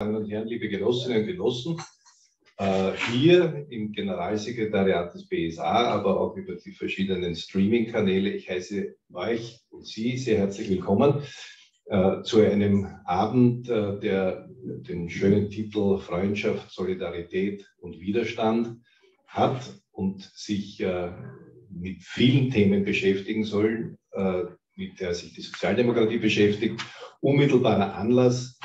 Damen und Herren, liebe Genossinnen und Genossen, äh, hier im Generalsekretariat des BSA, aber auch über die verschiedenen Streaming-Kanäle. Ich heiße euch und Sie sehr herzlich willkommen äh, zu einem Abend, äh, der den schönen Titel Freundschaft, Solidarität und Widerstand hat und sich mit vielen Themen beschäftigen soll, mit der sich die Sozialdemokratie beschäftigt. Unmittelbarer Anlass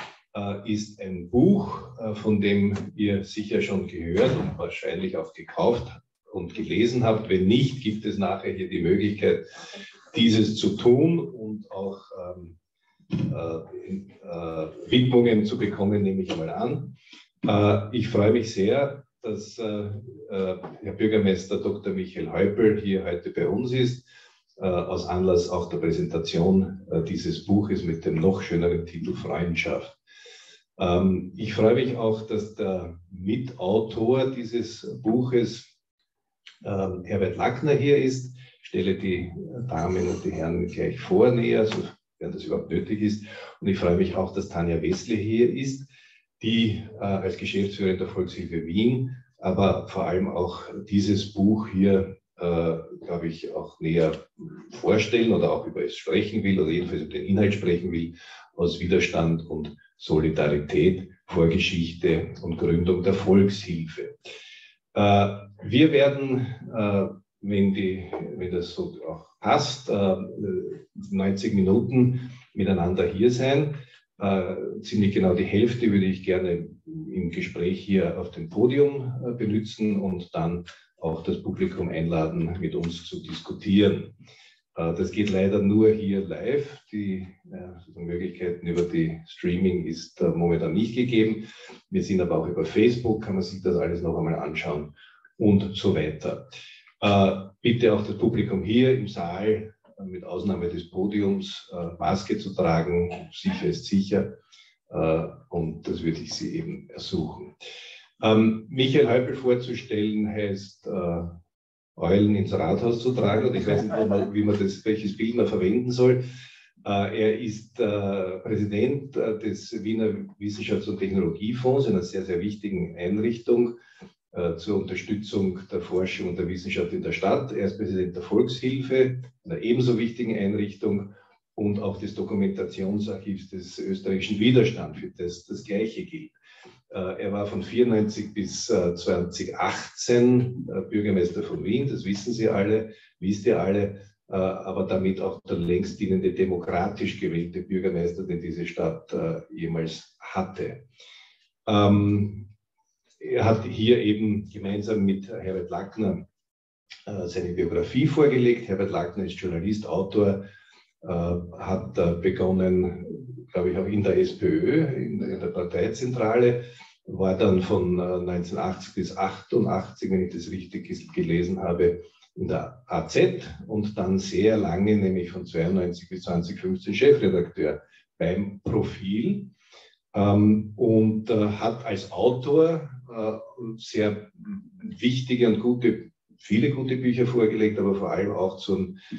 ist ein Buch, äh, von dem ihr sicher schon gehört und wahrscheinlich auch gekauft und gelesen habt. Wenn nicht, gibt es nachher hier die Möglichkeit, dieses zu tun und auch ähm, äh, äh, Widmungen zu bekommen, nehme ich einmal an. Äh, ich freue mich sehr, dass äh, Herr Bürgermeister Dr. Michael Häupl hier heute bei uns ist, aus Anlass auch der Präsentation dieses Buches mit dem noch schöneren Titel Freundschaft. Ähm, ich freue mich auch, dass der Mitautor dieses Buches ähm, Herbert Lackner hier ist. Ich stelle die Damen und die Herren gleich vor näher, sofern das überhaupt nötig ist. Und ich freue mich auch, dass Tanja Wessle hier ist, die äh, als Geschäftsführerin der Volkshilfe Wien, aber vor allem auch dieses Buch hier, glaube ich, auch näher vorstellen oder auch über es sprechen will oder jedenfalls über den Inhalt sprechen will, aus Widerstand und Solidarität, Vorgeschichte und Gründung der Volkshilfe. Äh, wir werden, äh, wenn, die, wenn das so auch passt, 90 äh, Minuten miteinander hier sein. Ziemlich genau die Hälfte würde ich gerne im Gespräch hier auf dem Podium benutzen und dann auch das Publikum einladen, mit uns zu diskutieren. Äh, das geht leider nur hier live. Die äh, Möglichkeiten über die Streaming ist äh, momentan nicht gegeben. Wir sind aber auch über Facebook, kann man sich das alles noch einmal anschauen und so weiter. Bitte auch das Publikum hier im Saal mit Ausnahme des Podiums Maske zu tragen. Sicher ist sicher. Und das würde ich Sie eben ersuchen. Ähm, Michael Häupl vorzustellen heißt Eulen ins Rathaus zu tragen. Und ich weiß nicht, wie man das, welches Bild man verwenden soll. Äh, er ist äh, Präsident äh, des Wiener Wissenschafts- und Technologiefonds, einer sehr, sehr wichtigen Einrichtung zur Unterstützung der Forschung und der Wissenschaft in der Stadt. Er ist Präsident der Volkshilfe, einer ebenso wichtigen Einrichtung und auch des Dokumentationsarchivs des österreichischen Widerstands, für das das Gleiche gilt. Äh, er war von 94 bis 2018 äh, äh, Bürgermeister von Wien, das wissen Sie alle, wisst ihr alle, aber damit auch der längst dienende demokratisch gewählte Bürgermeister, den diese Stadt jemals hatte. Ähm, er hat hier eben gemeinsam mit Herbert Lackner seine Biografie vorgelegt. Herbert Lackner ist Journalist, Autor, hat begonnen, glaube ich, auch in der SPÖ, in der Parteizentrale, war dann von 1980 äh, bis 88, wenn ich das richtig gelesen habe, in der AZ und dann sehr lange, nämlich von 92 bis 2015 Chefredakteur beim Profil. Ähm, und äh, hat als Autor äh, sehr wichtige und gute, viele gute Bücher vorgelegt, aber vor allem auch zum äh,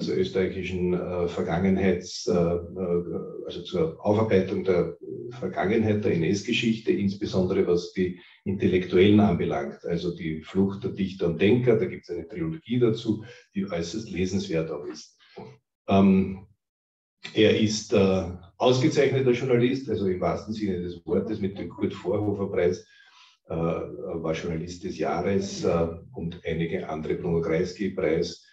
zur österreichischen äh, Vergangenheits, äh, also zur Aufarbeitung der Vergangenheit der NS-Geschichte, insbesondere was die Intellektuellen anbelangt, also die Flucht der Dichter und Denker. Da gibt es eine Trilogie dazu, die äußerst lesenswert auch ist. Ähm, er ist äh, ausgezeichneter Journalist, also im wahrsten Sinne des Wortes mit dem Kurt Vorhofer Preis, äh, war Journalist des Jahres äh, und einige andere Bruno Kreisky Preis äh,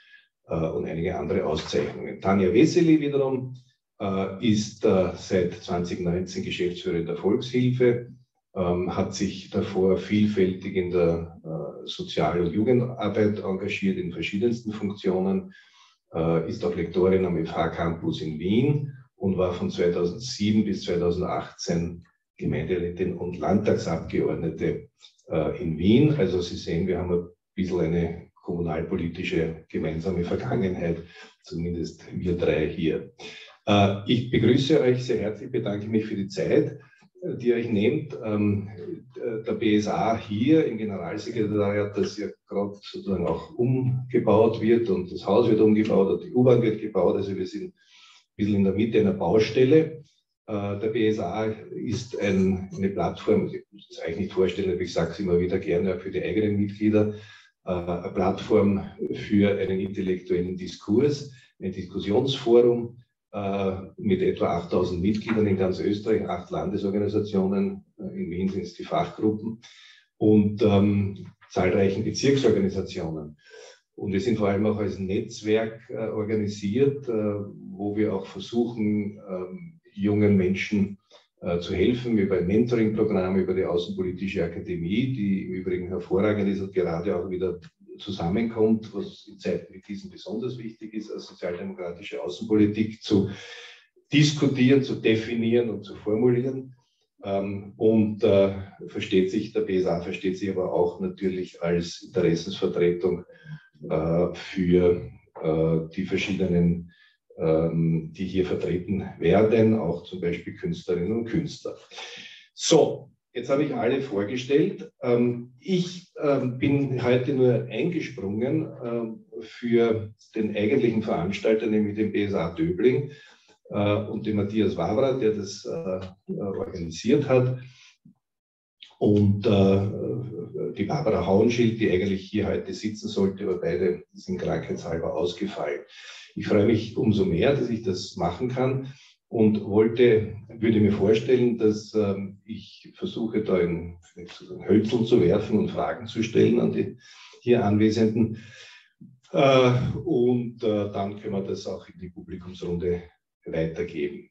und einige andere Auszeichnungen. Tanja Wessely wiederum äh, ist äh, seit 2019 Geschäftsführerin der Volkshilfe, ähm, hat sich davor vielfältig in der Sozial- und Jugendarbeit engagiert in verschiedensten Funktionen, ist auch Lektorin am FH Campus in Wien und war von 2007 bis 2018 Gemeinderätin und Landtagsabgeordnete in Wien. Also Sie sehen, wir haben ein bisschen eine kommunalpolitische gemeinsame Vergangenheit, zumindest wir drei hier. Äh, ich begrüße euch sehr herzlich, bedanke mich für die Zeit, die ihr euch nehmt. Ähm, der BSA hier im Generalsekretariat, das ja gerade sozusagen auch umgebaut wird und das Haus wird umgebaut und die U-Bahn wird gebaut. Also wir sind ein bisschen in der Mitte einer Baustelle. Äh, der BSA ist ein, eine Plattform, ich muss das eigentlich nicht vorstellen, aber ich sage es immer wieder gerne für die eigenen Mitglieder, eine Plattform für einen intellektuellen Diskurs, ein Diskussionsforum äh, mit etwa 8000 Mitgliedern in ganz Österreich, acht Landesorganisationen, in Wien sind es die Fachgruppen und ähm, zahlreichen Bezirksorganisationen. Und wir sind vor allem auch als Netzwerk äh, organisiert, äh, wo wir auch versuchen, ähm, jungen Menschen äh, zu helfen über ein Mentoring-Programm, über die Außenpolitische Akademie, die im Übrigen hervorragend ist und gerade auch wieder zusammenkommt, was in Zeiten wie diesen besonders wichtig ist, als sozialdemokratische Außenpolitik zu diskutieren, zu definieren und zu formulieren. Ähm, und äh, versteht sich, der BSA versteht sich aber auch natürlich als Interessensvertretung äh, für äh, die verschiedenen, die hier vertreten werden, auch zum Beispiel Künstlerinnen und Künstler. So, jetzt habe ich alle vorgestellt. Ähm, ich ähm, bin heute nur eingesprungen ähm, für den eigentlichen Veranstalter, nämlich den BSA Döbling äh, und den Matthias Wawra, der das äh, äh, organisiert hat. Und die Barbara Hauenschild, die eigentlich hier heute sitzen sollte, aber beide sind krankheitshalber ausgefallen. Ich freue mich umso mehr, dass ich das machen kann und wollte, würde mir vorstellen, dass ähm, ich versuche, da ein, Hölzel zu werfen und Fragen zu stellen an die hier Anwesenden. Äh, und äh, dann können wir das auch in die Publikumsrunde weitergeben.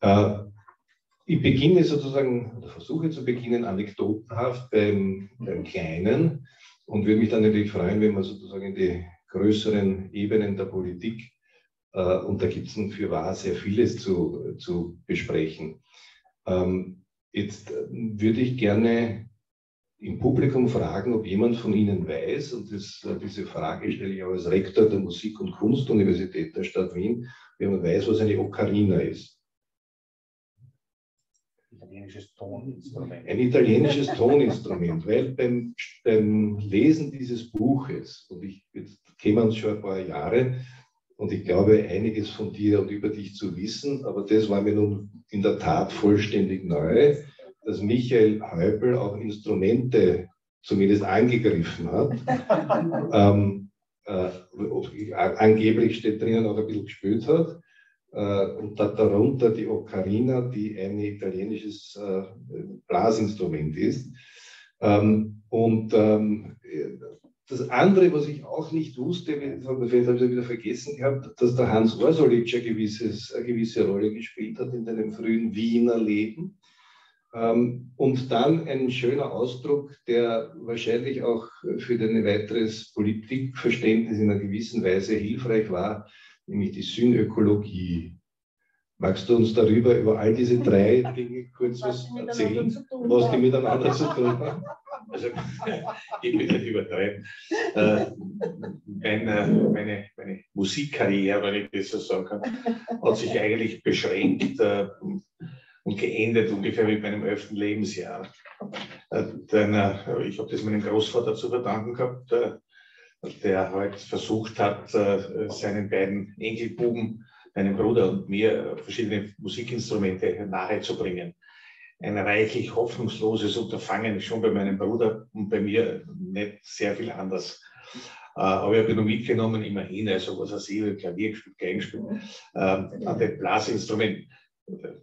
Äh, ich beginne sozusagen, oder versuche zu beginnen, anekdotenhaft beim, beim Kleinen und würde mich dann natürlich freuen, wenn wir sozusagen in die größeren Ebenen der Politik, äh, und da gibt es für wahr sehr vieles zu, zu besprechen. Ähm, jetzt äh, würde ich gerne im Publikum fragen, ob jemand von Ihnen weiß, und das, diese Frage stelle ich auch als Rektor der Musik- und Kunstuniversität der Stadt Wien, wenn man weiß, was eine Ocarina ist. Italienisches Toninstrument. Ein italienisches Toninstrument, weil beim, beim Lesen dieses Buches, und ich, jetzt kennen uns schon ein paar Jahre, und ich glaube, einiges von dir und über dich zu wissen, aber das war mir nun in der Tat vollständig neu, dass Michael Häupl auch Instrumente zumindest angegriffen hat. ähm, äh, angeblich steht drinnen auch ein bisschen gespielt hat. Äh, und darunter die Ocarina, die ein italienisches äh, Blasinstrument ist. Ähm, und ähm, das andere, was ich auch nicht wusste, vielleicht habe ich es wieder vergessen gehabt, dass der Hans Orsolitsch eine, gewisses, eine gewisse Rolle gespielt hat in deinem frühen Wiener Leben. Ähm, und dann ein schöner Ausdruck, der wahrscheinlich auch für dein weiteres Politikverständnis in einer gewissen Weise hilfreich war, nämlich die Synökologie. Magst du uns darüber, über all diese drei Dinge kurz was, was erzählen, was die miteinander zu tun haben? Also, ich will nicht übertreiben. Äh, meine, meine, meine Musikkarriere, wenn ich das so sagen kann, hat sich eigentlich beschränkt äh, und geendet ungefähr mit meinem elften Lebensjahr. Äh, denn äh, ich habe das meinem Großvater zu verdanken gehabt, äh, der halt versucht hat, äh, seinen beiden Enkelbuben, meinem Bruder und mir, verschiedene Musikinstrumente nahezubringen. Ein reichlich hoffnungsloses Unterfangen, schon bei meinem Bruder und bei mir nicht sehr viel anders. Äh, aber ich habe noch mitgenommen, immerhin, also was er sieht, Klavier gespielt, Geigen gespielt, äh, an den Blasinstrumenten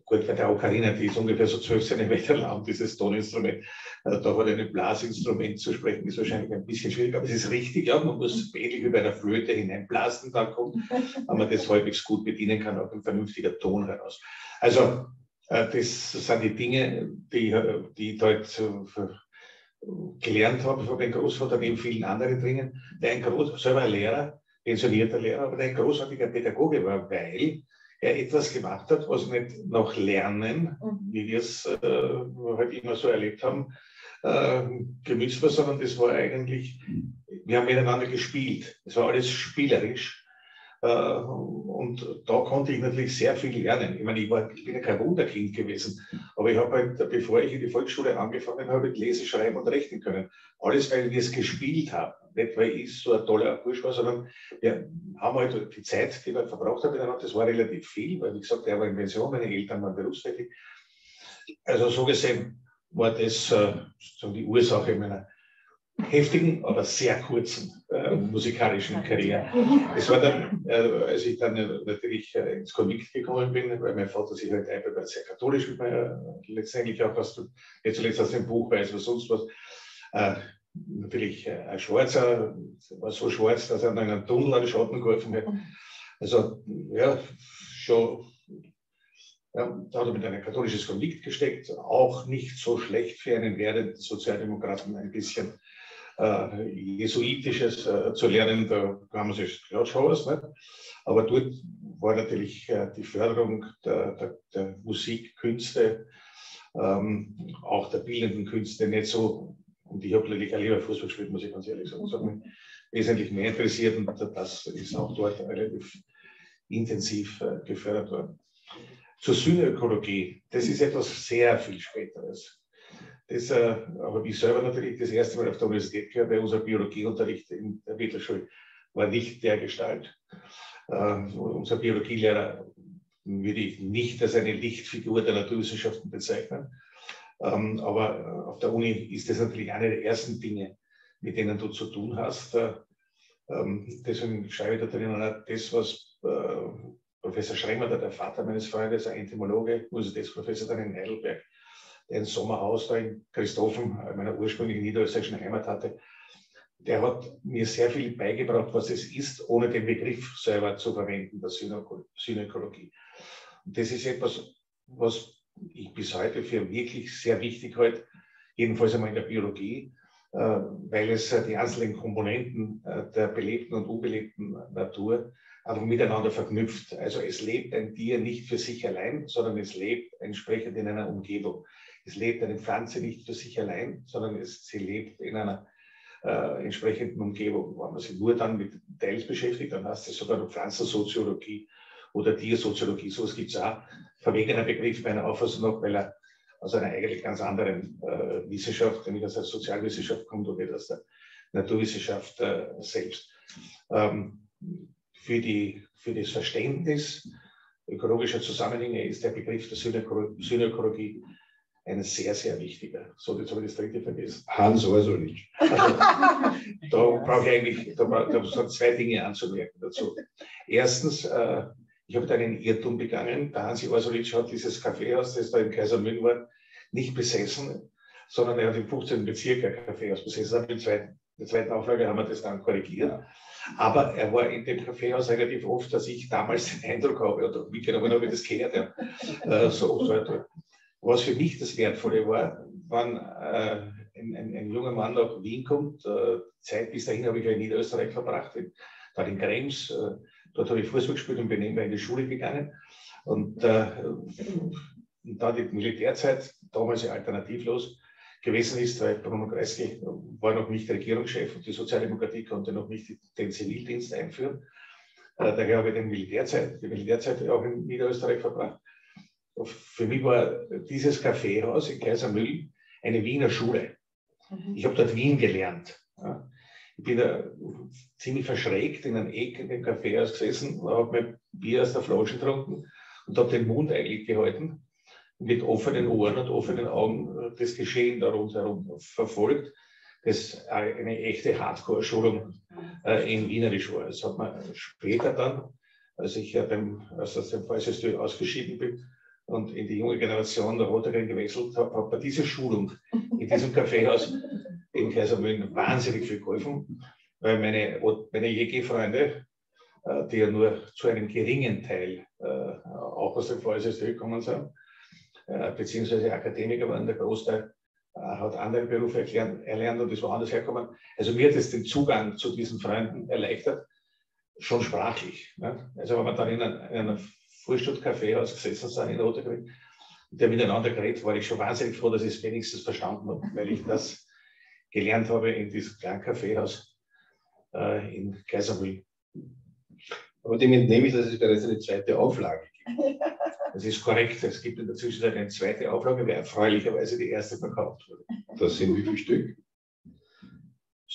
gut, bei der Ocarina, die ist ungefähr so zwölf Zentimeter lang, dieses Toninstrument. Also da hat ein Blasinstrument zu sprechen, ist wahrscheinlich ein bisschen schwierig, aber es ist richtig, ja, man muss ähnlich wie bei einer Flöte hineinblasen, dann kommt, wenn man das halbwegs gut bedienen kann, auch ein vernünftiger Ton heraus. Also, äh, das sind die Dinge, die, die ich dort gelernt habe von meinem Großvater, neben vielen anderen Dingen. Der ein Groß, selber ein Lehrer, pensionierter Lehrer, aber der ein großartiger Pädagoge war, weil er etwas gemacht hat, was nicht nach Lernen, mhm. wie wir es äh, halt immer so erlebt haben, äh, gemützt war, sondern das war eigentlich, wir haben miteinander gespielt. Es war alles spielerisch. Äh, und da konnte ich natürlich sehr viel lernen. Ich meine, ich, war, ich bin ja kein Wunderkind gewesen, aber ich habe halt, bevor ich in die Volksschule angefangen habe, Lesen, Schreiben und Rechnen können. Alles, weil wir es gespielt haben. Nicht, weil ich so ein toller Bursch war, sondern wir haben halt die Zeit, die wir verbraucht haben das war relativ viel, weil, wie gesagt, er war in Pension, meine Eltern waren berufstätig. Also so gesehen war das äh, die Ursache meiner heftigen, aber sehr kurzen äh, musikalischen Karriere. Es war dann, äh, als ich dann äh, natürlich äh, ins Konvikt gekommen bin, weil mein Vater sich halt einfach sehr katholisch mit mir, äh, letztendlich auch, was du nicht zuletzt aus dem Buch weißt, was sonst was. Äh, natürlich ein Schwarzer, war so schwarz, dass er in einen Tunnel einen Schatten geholfen hat. Also, ja, schon ja, da hat er mit einem katholisches Konvikt gesteckt, auch nicht so schlecht für einen werdenden Sozialdemokraten ein bisschen äh, Jesuitisches äh, zu lernen, da man sich gerade schon was. Aber dort war natürlich äh, die Förderung der, der, der Musikkünste, ähm, auch der bildenden Künste nicht so. Und ich habe natürlich auch lieber Fußball gespielt, muss ich ganz ehrlich sagen. Das hat mich wesentlich mehr interessiert und das ist auch dort relativ intensiv äh, gefördert worden. Zur Synökologie, das ist etwas sehr viel Späteres. Das äh, ich selber natürlich das erste Mal auf der Universität gehört, weil unser Biologieunterricht in der Mittelschule war nicht der Gestalt. Äh, unser Biologielehrer würde ich nicht als eine Lichtfigur der Naturwissenschaften bezeichnen. Ähm, aber äh, auf der Uni ist das natürlich eine der ersten Dinge, mit denen du zu tun hast. Äh, ähm, deswegen schreibe ich da drinnen das, was äh, Professor Schremmer, der Vater meines Freundes, ein Entomologe, Universitätsprofessor dann in Heidelberg, der ein Sommerhaus da in Christophen, meiner ursprünglichen niederösterreichischen Heimat hatte, der hat mir sehr viel beigebracht, was es ist, ohne den Begriff selber zu verwenden, der Synökologie. Und das ist etwas, was ich bis heute für wirklich sehr wichtig halte, jedenfalls einmal in der Biologie, äh, weil es äh, die einzelnen Komponenten äh, der belebten und unbelebten Natur einfach miteinander verknüpft. Also es lebt ein Tier nicht für sich allein, sondern es lebt entsprechend in einer Umgebung. Es lebt eine Pflanze nicht für sich allein, sondern es, sie lebt in einer äh, entsprechenden Umgebung. Wenn man sich nur dann mit Details beschäftigt, dann heißt es sogar Pflanzensoziologie oder Tiersoziologie. Sowas gibt es auch. Verwegener Begriff meiner Auffassung nach, weil er aus einer eigentlich ganz anderen äh, Wissenschaft, nämlich aus der Sozialwissenschaft kommt nicht aus der Naturwissenschaft äh, selbst. Ähm, für, die, für das Verständnis ökologischer Zusammenhänge ist der Begriff der Synökologie ein sehr, sehr wichtiger. So, jetzt habe ich das dritte vergessen. Hans Orsolitsch. Also, da brauche ich eigentlich, da, da sind zwei Dinge anzumerken dazu. Erstens, äh, ich habe da einen Irrtum begangen. Der Hansi Orsolitsch hat dieses Kaffeehaus, das da in Kaisermühlen war, nicht besessen, sondern er hat im 15. Bezirk ein Kaffeehaus besessen. Aber in der zweiten, der zweiten Auflage haben wir das dann korrigiert. Aber er war in dem Kaffeehaus relativ oft, dass ich damals den Eindruck habe, oder wie genau habe ich das gehört, ja, äh, so, so was für mich das Wertvolle war, wenn äh, ein, ein, ein, junger Mann nach Wien kommt, äh, Zeit bis dahin habe ich ja in Niederösterreich verbracht, in, da in Krems, äh, dort habe ich Fußball gespielt und bin nebenbei in die Schule gegangen. Und, äh, und da die Militärzeit, damals ja alternativlos gewesen ist, weil Bruno Kreisky war noch nicht Regierungschef und die Sozialdemokratie konnte noch nicht den Zivildienst einführen. Äh, daher habe ich den Militärzeit, die Militärzeit auch in Niederösterreich verbracht für mich war dieses Kaffeehaus in Kaisermühl eine Wiener Schule. Mhm. Ich habe dort Wien gelernt. Ich bin da ziemlich verschreckt in einem Eck in dem Kaffeehaus gesessen, habe mein Bier aus der Flasche getrunken und habe den Mund eigentlich gehalten, mit offenen Ohren und offenen Augen äh, das Geschehen da rundherum verfolgt, das eine echte Hardcore-Schulung äh, in Wienerisch war. Das hat man später dann, als ich ja beim, als aus dem Fallsystem ausgeschieden bin, und in die junge Generation der Rotary gewechselt habe, hat bei dieser Schulung in diesem Kaffeehaus in Kaisermühlen wahnsinnig viel geholfen, weil meine, meine JG-Freunde, äh, die ja nur zu einem geringen Teil äh, auch aus dem VSSD gekommen sind, äh, beziehungsweise Akademiker waren, der Großteil hat andere Berufe erlernt und ist woanders hergekommen. Also mir hat es den Zugang zu diesen Freunden erleichtert, schon sprachlich. Ne? Also wenn man dann in einer Frühstück-Kaffeehaus gesessen sind in Otterkring, der miteinander geredet, war ich schon wahnsinnig froh, dass ich es wenigstens verstanden habe, weil ich das gelernt habe in diesem kleinen Kaffeehaus äh, in Kaisermühl. Aber dem entnehme ich, dass es bereits eine zweite Auflage gibt. Das ist korrekt. Es gibt in der Zwischenzeit eine zweite Auflage, weil erfreulicherweise die erste verkauft wurde. Das sind wie viele Stück?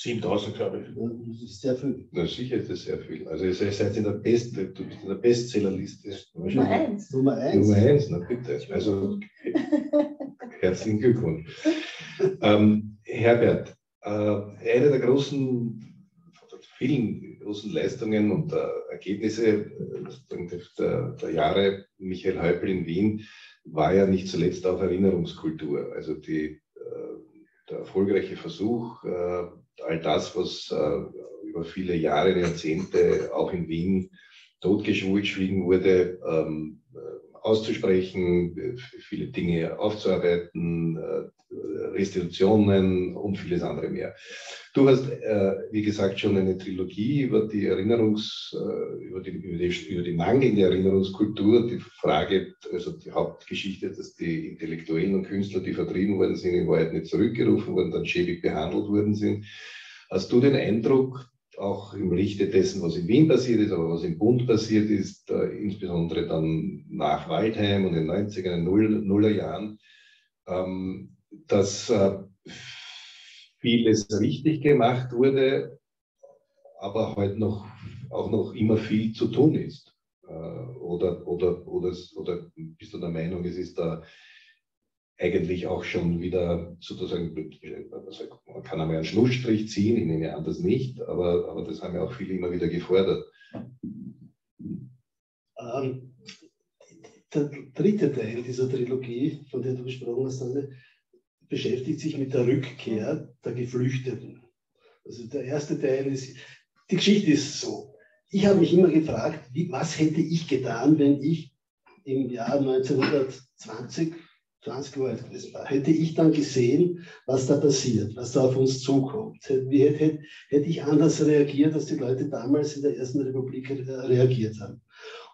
7000, glaube ich. Das ist sehr viel. Na sicher ist das sehr viel. Also ihr seid in der, Best, du bist in der Bestsellerliste. Nummer eins. Nummer eins. Nummer eins, na bitte. Also herzlichen Glückwunsch. Ähm, Herbert, äh, eine der großen, vielen großen Leistungen und äh, Ergebnisse äh, der, der, Jahre Michael Häupl in Wien war ja nicht zuletzt auch Erinnerungskultur. Also die, äh, der erfolgreiche Versuch, äh, all das, was äh, über viele Jahre, Jahrzehnte auch in Wien totgeschwiegen wurde, ähm, äh, auszusprechen, viele Dinge aufzuarbeiten, äh, Restitutionen und vieles andere mehr. Du hast, äh, wie gesagt, schon eine Trilogie über die Erinnerungs, äh, über, die, über, die, über die mangelnde Erinnerungskultur, die Frage, also die Hauptgeschichte, dass die Intellektuellen und Künstler, die vertrieben worden sind, in Wahrheit nicht zurückgerufen wurden, dann schäbig behandelt worden sind. Hast du den Eindruck, auch im Lichte dessen, was in Wien passiert ist, aber was im Bund passiert ist, äh, insbesondere dann nach Waldheim und in den 90er, Null, Nullerjahren, ähm, dass äh, vieles richtig gemacht wurde, aber heute noch, auch noch immer viel zu tun ist. Äh, oder, oder, oder, oder bist du der Meinung, es ist da eigentlich auch schon wieder sozusagen, man kann einmal einen Schlussstrich ziehen, ich nehme an, das nicht, aber, aber das haben ja auch viele immer wieder gefordert. Ähm, der dritte Teil dieser Trilogie, von der du gesprochen hast, Anne, beschäftigt sich mit der Rückkehr der Geflüchteten. Also der erste Teil ist, die Geschichte ist so. Ich habe mich immer gefragt, wie, was hätte ich getan, wenn ich im Jahr 1920 20 Jahre alt gewesen war, hätte ich dann gesehen, was da passiert, was da auf uns zukommt. Wie hätte, hätte ich anders reagiert, als die Leute damals in der Ersten Republik reagiert haben.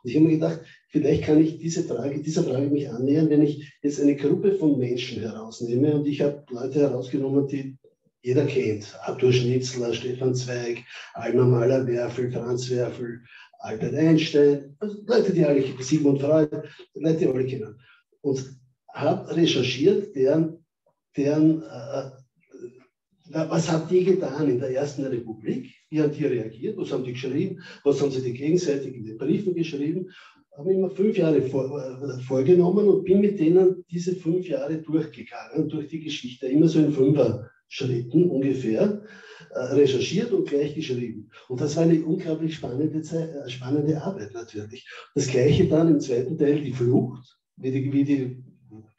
Und ich habe mir gedacht, vielleicht kann ich diese Frage, dieser Frage mich annähern, wenn ich jetzt eine Gruppe von Menschen herausnehme und ich habe Leute herausgenommen, die jeder kennt. Arthur Schnitzler, Stefan Zweig, Alma Mahler-Werfel, Franz Werfel, Albert Einstein, also Leute, die alle, Sigmund Freud, Leute, die alle kennen. Und habe recherchiert, deren, deren äh, was haben die getan in der Ersten Republik? Wie haben die reagiert? Was haben die geschrieben? Was haben sie die gegenseitig in den Briefen geschrieben? Habe immer fünf Jahre vor, äh, vorgenommen und bin mit denen diese fünf Jahre durchgegangen, durch die Geschichte, immer so in fünfer Schritten ungefähr, äh, recherchiert und gleich geschrieben. Und das war eine unglaublich spannende, Zeit, äh, spannende Arbeit natürlich. Das gleiche dann im zweiten Teil, die Flucht, wie die, wie die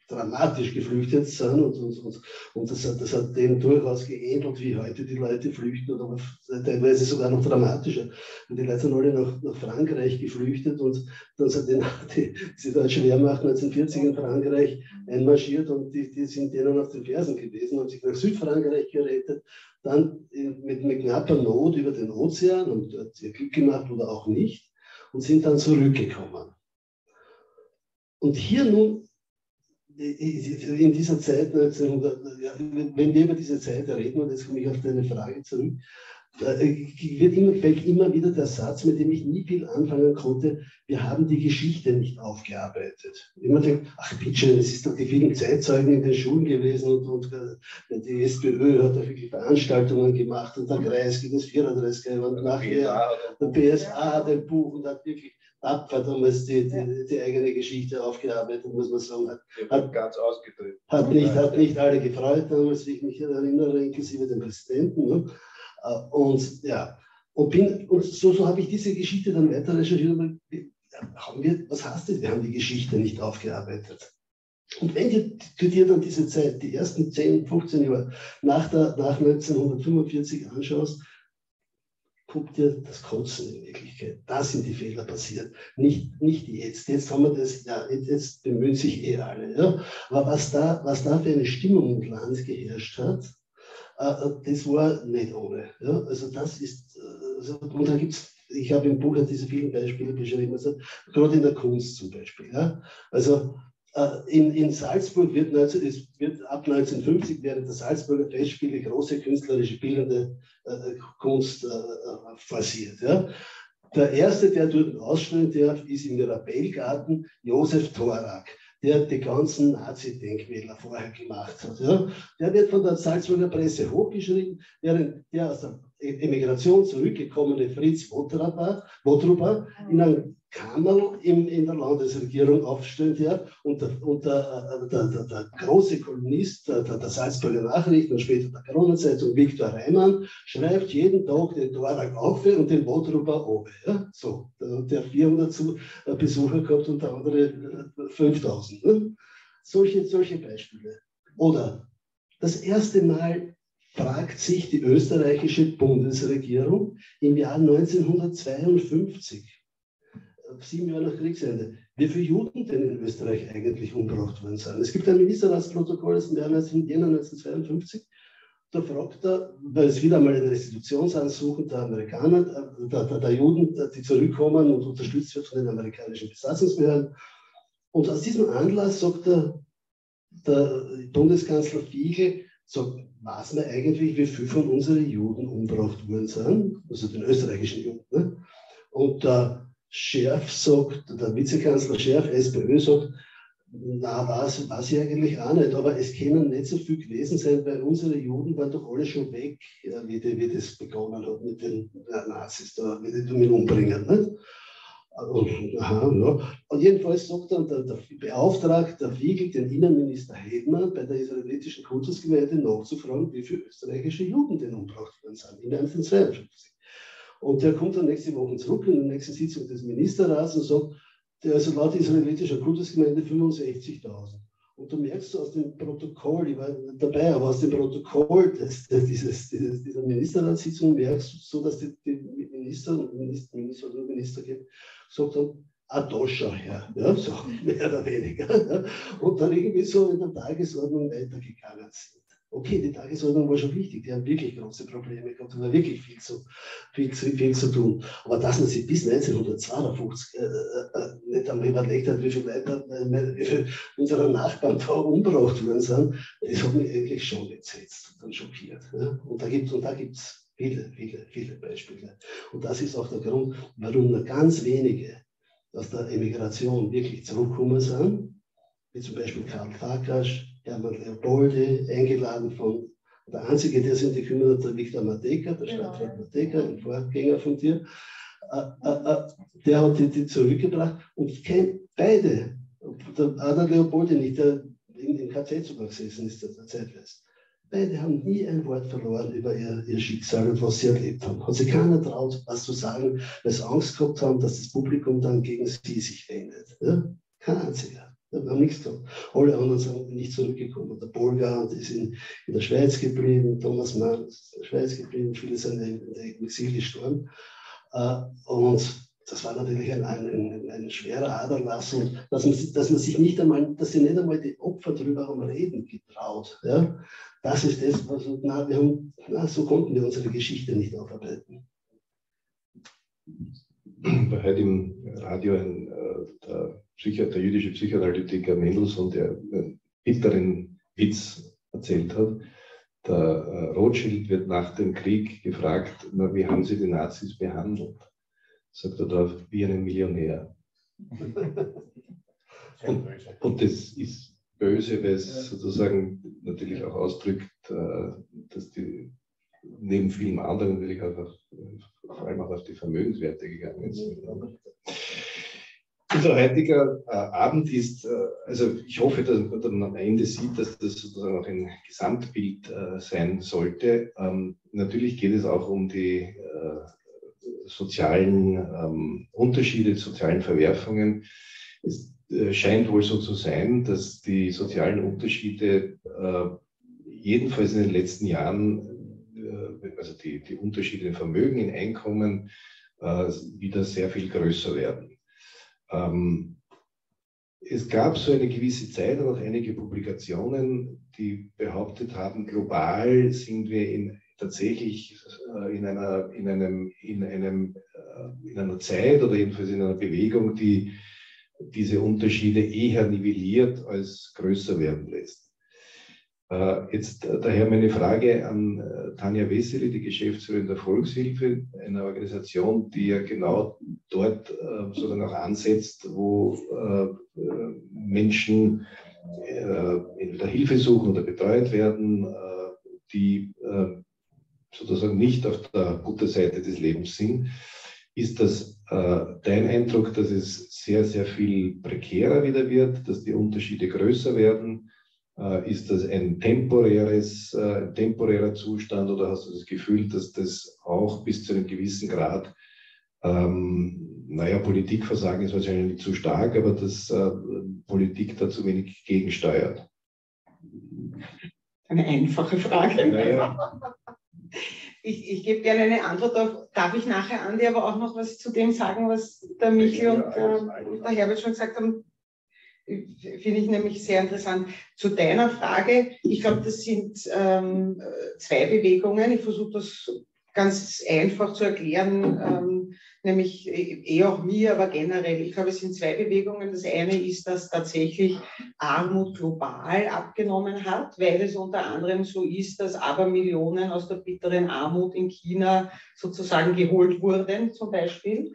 dramatisch geflüchtet sind und, und, und, und das, hat, das hat denen durchaus geähnelt, wie heute die Leute flüchten oder teilweise sogar noch dramatischer. Und die Leute sind alle nach, nach Frankreich geflüchtet und dann sind die, die, diese deutsche Wehrmacht 1940 in Frankreich einmarschiert und die, die sind denen auf den Fersen gewesen, haben sich nach Südfrankreich gerettet, dann mit, mit knapper Not über den Ozean und dort ihr Glück gemacht oder auch nicht und sind dann zurückgekommen. Und hier nun in dieser Zeit, 1900, wenn wir über diese Zeit reden, und jetzt komme ich auf deine Frage zurück, wird immer, fällt immer wieder der Satz, mit dem ich nie viel anfangen konnte, wir haben die Geschichte nicht aufgearbeitet. Immer denkt, ach bitte, es ist doch die vielen Zeitzeugen in den Schulen gewesen und, und äh, die SPÖ hat da wirklich Veranstaltungen gemacht und der Kreis, das 34 und nachher der PSA hat ein Buch und hat wirklich tapfer damals die, die, die, eigene Geschichte aufgearbeitet, muss man sagen. Hat, hat ganz ausgedrückt. Hat nicht, hat nicht alle gefreut damals, wie ich mich erinnere, inklusive den Präsidenten. Ne? Äh, und ja, und, bin, und so, so habe ich diese Geschichte dann weiter recherchiert. Haben wir, was heißt das? Wir haben die Geschichte nicht aufgearbeitet. Und wenn du, du, dir dann diese Zeit, die ersten 10, 15 Jahre nach, der, nach 1945 anschaust, guck dir das Kotzen in Wirklichkeit. Da sind die Fehler passiert, nicht, nicht jetzt. Jetzt haben wir das, ja, jetzt, jetzt bemühen sich eh alle. Ja. Aber was da, was da für eine Stimmung im Land geherrscht hat, äh, das war nicht ohne. Ja. Also das ist, äh, also, und da gibt es, ich habe im Buch diese vielen Beispiele beschrieben, also, gerade in der Kunst zum Beispiel. Ja. Also äh, in, in Salzburg wird, 19, es wird ab 1950 während der Salzburger Festspiele große künstlerische bildende äh, Kunst äh, forciert. Ja. Der erste, der dort ausstellen darf, ist im Mirabellgarten Josef Thorak der die ganzen Nazi-Denkmäler vorher gemacht hat. Ja. Der wird von der Salzburger Presse hochgeschrieben, während der aus der e- Emigration zurückgekommene Fritz Wotruba in einem Kammerl in, in der Landesregierung aufstellen darf und der, und der, der, der, der große Kolumnist der, der Salzburger Nachrichten und später der Kronenzeitung Viktor Reimann schreibt jeden Tag den Dorak auf und den Wotruba oben. Ja? So, der 400 Besucher gehabt und der andere 5000. Ne? Solche, solche Beispiele. Oder das erste Mal fragt sich die österreichische Bundesregierung im Jahr 1952, sieben Jahre nach Kriegsende, wie viele Juden denn in Österreich eigentlich umgebracht worden sind. Es gibt ein Ministerratsprotokoll aus dem Jahr 19, Jänner 1952. Da fragt er, weil es wieder mal ein Restitutionsansuchen der Amerikaner, der, der, der Juden, die zurückkommen und unterstützt wird von den amerikanischen Besatzungsbehörden. Und aus diesem Anlass sagt der, der Bundeskanzler Fiegel, sagt, weiß man eigentlich, wie viel von unseren Juden umgebracht worden sind, also den österreichischen Juden. Ne? Und der Schärf sagt, der Vizekanzler Schärf, SPÖ, sagt, na, weiß, weiß ich eigentlich auch nicht, aber es können nicht so viel gewesen sein, weil unsere Juden waren doch alle schon weg, wie, die, wie das begonnen hat mit den Nazis, da, wie die damit umbringen. Und, aha, ja. und jedenfalls sagt dann der, der Beauftragte der Wiegel den Innenminister Hedmann bei der israelitischen Kultusgemeinde nachzufragen, wie viele österreichische Juden denn umgebracht worden sind in 1952. Und der kommt dann nächste Woche zurück in der nächsten Sitzung des Ministerrats und sagt, der, also laut israelitischer Kultusgemeinde 65.000. Und du merkst aus dem Protokoll, ich war dabei, aber aus dem Protokoll des, dieses, dieses, dieser Ministerratssitzung merkst du so, dass die, die Minister und Minister, Minister oder Minister gibt, sagt dann, ah, da schau her, ja, so mehr oder weniger. Ja, und dann irgendwie so in der Tagesordnung weitergegangen sind. Okay, die Tagesordnung war schon wichtig, die haben wirklich große Probleme gehabt, da war wirklich viel zu, viel, zu, viel zu tun. Aber dass man sich bis 1952 äh, äh, äh, nicht einmal überlegt hat, wie viele Leute, äh, wie unserer Nachbarn da umgebracht worden sind, das hat mich eigentlich schon entsetzt und schockiert. Ja. Und da gibt es viele, viele, viele Beispiele. Und das ist auch der Grund, warum nur ganz wenige aus der Emigration wirklich zurückgekommen sind, wie zum Beispiel Karl Farkas, Hermann Leopoldi, eingeladen von, der einzige, der sich gekümmert hat, der Viktor Mateka, der genau. Stadtrat Mateka, ein Vorgänger von dir, äh, äh, äh, der hat die, die zurückgebracht und kein, beide, der Adler Leopoldi nicht, der in, in KZ sogar gesessen ist, der zeitweise, beide haben nie ein Wort verloren über ihr, ihr Schicksal und was sie erlebt haben. Hat sich keiner traut, was zu sagen, weil sie Angst gehabt haben, dass das Publikum dann gegen sie sich wendet. Ja? Kein einziger. Wir haben nichts gehabt. Alle anderen sind nicht zurückgekommen. Der Bolgar ist in, in der Schweiz geblieben, Thomas Mann ist in der Schweiz geblieben, viele sind in der Exil gestorben. Äh, und das war natürlich ein, ein, ein, ein schwerer Aderlass und dass man, dass man sich nicht einmal, dass sie nicht einmal die Opfer darüber haben reden getraut. Ja? Das ist das, was, na, wir haben, na, so konnten wir unsere Geschichte nicht aufarbeiten. Bei heute im Radio ein, äh, Psycho der jüdische Psychoanalytiker Mendelssohn, der einen bitteren Witz erzählt hat. Der äh, Rothschild wird nach dem Krieg gefragt, na, wie haben Sie die Nazis behandelt? Sagt er da, wie einen Millionär. und, und, das ist böse, weil es sozusagen natürlich auch ausdrückt, äh, dass die neben vielen anderen natürlich auch auf, vor allem auch auf die Vermögenswerte gegangen sind. Unser heutiger äh, Abend ist, äh, also ich hoffe, dass man dann am Ende sieht, dass das sozusagen auch ein Gesamtbild äh, sein sollte. Ähm, natürlich geht es auch um die äh, sozialen ähm, Unterschiede, sozialen Verwerfungen. Es äh, scheint wohl so zu sein, dass die sozialen Unterschiede äh, jedenfalls in den letzten Jahren, also die, die Unterschiede in Vermögen, in Einkommen, wieder sehr viel größer werden. Ähm, es gab so eine gewisse Zeit und auch einige Publikationen, die behauptet haben, global sind wir in, tatsächlich äh, in, einer, in, einem, in, einem, äh, in einer Zeit oder jedenfalls in einer Bewegung, die diese Unterschiede eher nivelliert als größer werden lässt. Äh, jetzt äh, daher meine Frage an äh, Tanja Wessely, die Geschäftsführerin der Volkshilfe, einer Organisation, die ja genau dort sozusagen auch ansetzt, wo Menschen entweder Hilfe suchen oder betreut werden, die sozusagen nicht auf der guten Seite des Lebens sind. Ist das dein Eindruck, dass es sehr, sehr viel prekärer wieder wird, dass die Unterschiede größer werden? Äh, ist das ein temporäres, äh, temporärer Zustand oder hast du das Gefühl, dass das auch bis zu einem gewissen Grad, ähm, naja, Politikversagen ist wahrscheinlich nicht zu stark, aber dass äh, Politik da zu wenig gegensteuert? Eine einfache Frage. Naja. Ich, ich gebe gerne eine Antwort auf. Darf ich nachher, Andi, aber auch noch was zu dem sagen, was der Michi ja, und äh, der Herbert schon gesagt haben? Finde ich nämlich sehr interessant. Zu deiner Frage, ich glaube, das sind ähm, zwei Bewegungen. Ich versuche das ganz einfach zu erklären, ähm, nämlich eh auch mir, aber generell. Ich glaube, es sind zwei Bewegungen. Das eine ist, dass tatsächlich Armut global abgenommen hat, weil es unter anderem so ist, dass aber Millionen aus der bitteren Armut in China sozusagen geholt wurden, zum Beispiel.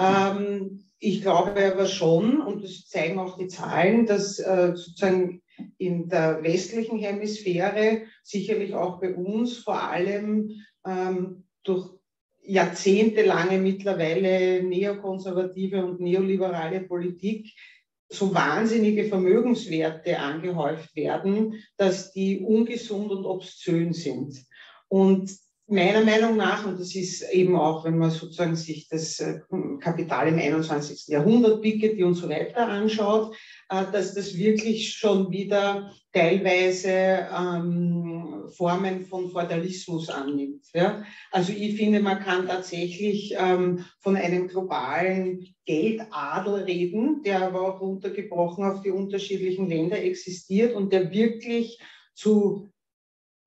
Ähm, ich glaube aber schon, und das zeigen auch die Zahlen, dass äh, sozusagen in der westlichen Hemisphäre, sicherlich auch bei uns, vor allem ähm, durch jahrzehntelange mittlerweile neokonservative und neoliberale Politik so wahnsinnige Vermögenswerte angehäuft werden, dass die ungesund und obszön sind. Und meiner Meinung nach, und das ist eben auch, wenn man sozusagen sich das äh, Kapital im 21. Jahrhundert, Piketty und so weiter anschaut, äh, dass das wirklich schon wieder teilweise ähm, Formen von Feudalismus annimmt. Ja? Also ich finde, man kann tatsächlich ähm, von einem globalen Geldadel reden, der aber auch runtergebrochen auf die unterschiedlichen Länder existiert und der wirklich zu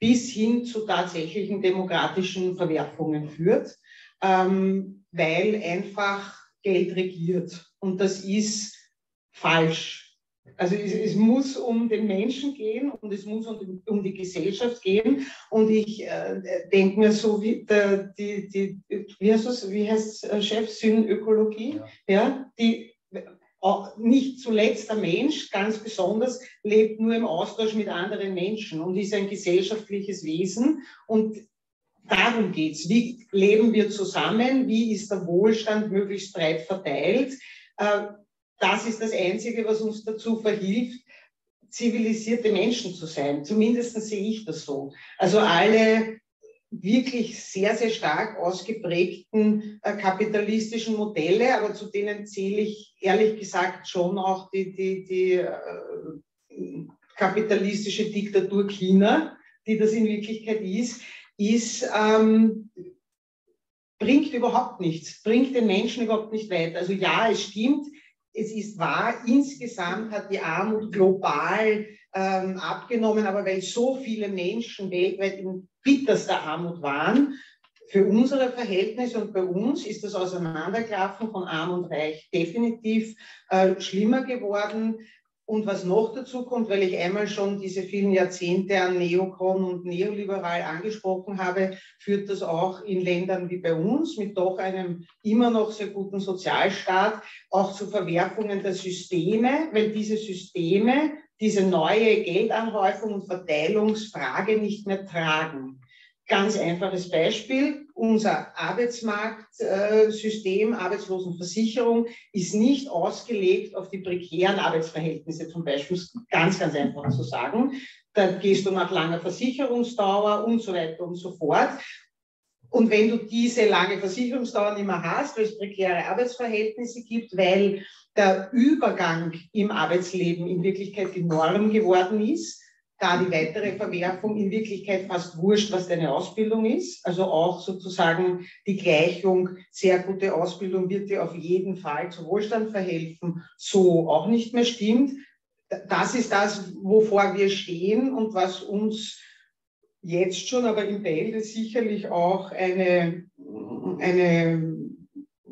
bis hin zu tatsächlichen demokratischen Verwerfungen führt, ähm, weil einfach Geld regiert. Und das ist falsch. Also es, es, muss um den Menschen gehen und es muss um, um die Gesellschaft gehen. Und ich äh, denke mir so wie der, die, die, wie heißt das, wie heißt äh, Chef Synökologie, ja. ja, die auch nicht zuletzt der Mensch ganz besonders lebt nur im Austausch mit anderen Menschen und ist ein gesellschaftliches Wesen. Und darum geht es. Wie leben wir zusammen? Wie ist der Wohlstand möglichst breit verteilt? Äh, das ist das Einzige, was uns dazu verhilft, zivilisierte Menschen zu sein. Zumindest sehe ich das so. Also alle wirklich sehr, sehr stark ausgeprägten äh, kapitalistischen Modelle, aber zu denen zähle ich ehrlich gesagt schon auch die, die, die äh, kapitalistische Diktatur China, die das in Wirklichkeit ist, ist ähm, bringt überhaupt nichts, bringt den Menschen überhaupt nicht weiter. Also ja, es stimmt, es ist wahr, insgesamt hat die Armut global ähm, abgenommen, aber weil so viele Menschen weltweit in bitterster Armut waren, für unsere Verhältnisse und bei uns ist das Auseinanderklaffen von Arm und Reich definitiv äh, schlimmer geworden. Und was noch dazu kommt, weil ich einmal schon diese vielen Jahrzehnte an Neokon und Neoliberal angesprochen habe, führt das auch in Ländern wie bei uns mit doch einem immer noch sehr guten Sozialstaat auch zu Verwerfungen der Systeme, weil diese Systeme diese neue Geldanhäufung und Verteilungsfrage nicht mehr tragen. Ganz einfaches Beispiel. Unser Arbeitsmarktsystem, Arbeitslosenversicherung ist nicht ausgelegt auf die prekären Arbeitsverhältnisse zum Beispiel. Ganz, ganz einfach zu sagen. Da gehst du nach langer Versicherungsdauer und so weiter und so fort. Und wenn du diese lange Versicherungsdauer nicht mehr hast, weil es prekäre Arbeitsverhältnisse gibt, weil der Übergang im Arbeitsleben in Wirklichkeit die Norm geworden ist, da die weitere Verwerfung in Wirklichkeit fast wurscht, was deine Ausbildung ist. Also auch sozusagen die Gleichung, sehr gute Ausbildung wird dir auf jeden Fall zu Wohlstand verhelfen, so auch nicht mehr stimmt. Das ist das, wovor wir stehen und was uns jetzt schon, aber in Bälde sicherlich auch eine, eine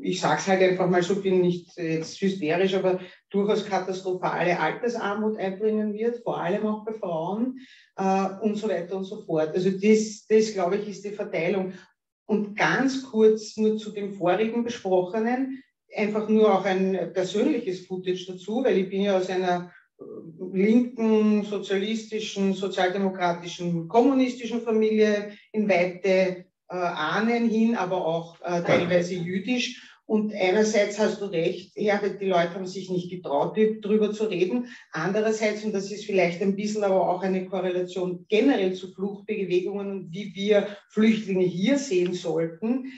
ich sage es halt einfach mal so, bin nicht jetzt hysterisch, aber durchaus katastrophale Altersarmut einbringen wird, vor allem auch bei Frauen äh, und so weiter und so fort. Also das, das, glaube ich, ist die Verteilung. Und ganz kurz nur zu dem vorigen Besprochenen, einfach nur auch ein persönliches Footage dazu, weil ich bin ja aus einer äh, linken, sozialistischen, sozialdemokratischen, kommunistischen Familie in weite äh, Ahnen hin, aber auch äh, teilweise jüdisch. Und einerseits hast du recht, ja, die Leute haben sich nicht getraut, darüber zu reden. Andererseits, und das ist vielleicht ein bisschen aber auch eine Korrelation generell zu Fluchtbewegungen und wie wir Flüchtlinge hier sehen sollten.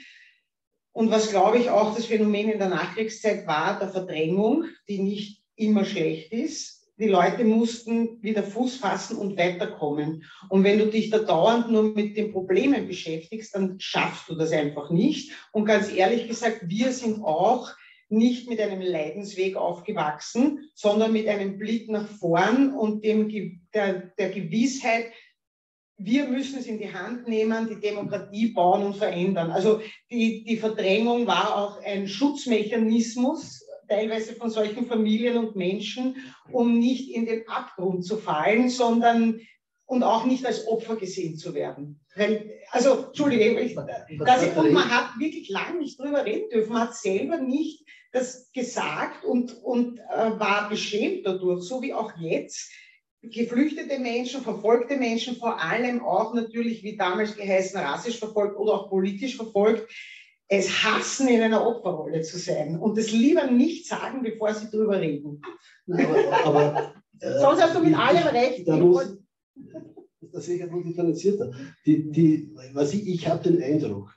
Und was, glaube ich, auch das Phänomen in der Nachkriegszeit war, der Verdrängung, die nicht immer schlecht ist die Leute mussten wieder Fuß fassen und weiterkommen. Und wenn du dich da dauernd nur mit den Problemen beschäftigst, dann schaffst du das einfach nicht. Und ganz ehrlich gesagt, wir sind auch nicht mit einem Leidensweg aufgewachsen, sondern mit einem Blick nach vorn und dem, der, der Gewissheit, wir müssen es in die Hand nehmen, die Demokratie bauen und verändern. Also die, die Verdrängung war auch ein Schutzmechanismus teilweise von solchen Familien und Menschen, um nicht in den Abgrund zu fallen, sondern und auch nicht als Opfer gesehen zu werden. Also, Entschuldige, ich, das, und man hat wirklich lange nicht drüber reden dürfen. Man hat selber nicht das gesagt und, und äh, war beschämt dadurch, so wie auch jetzt. Geflüchtete Menschen, verfolgte Menschen, vor allem auch natürlich, wie damals geheißen, rassisch verfolgt oder auch politisch verfolgt, es hassen, in einer Opferrolle zu sein und es lieber nicht sagen, bevor sie drüber reden. aber, aber, äh, Sonst hast du mit allem recht. Da muss, das sehe ich ein differenzierter. Die, die, was ich, ich habe den Eindruck,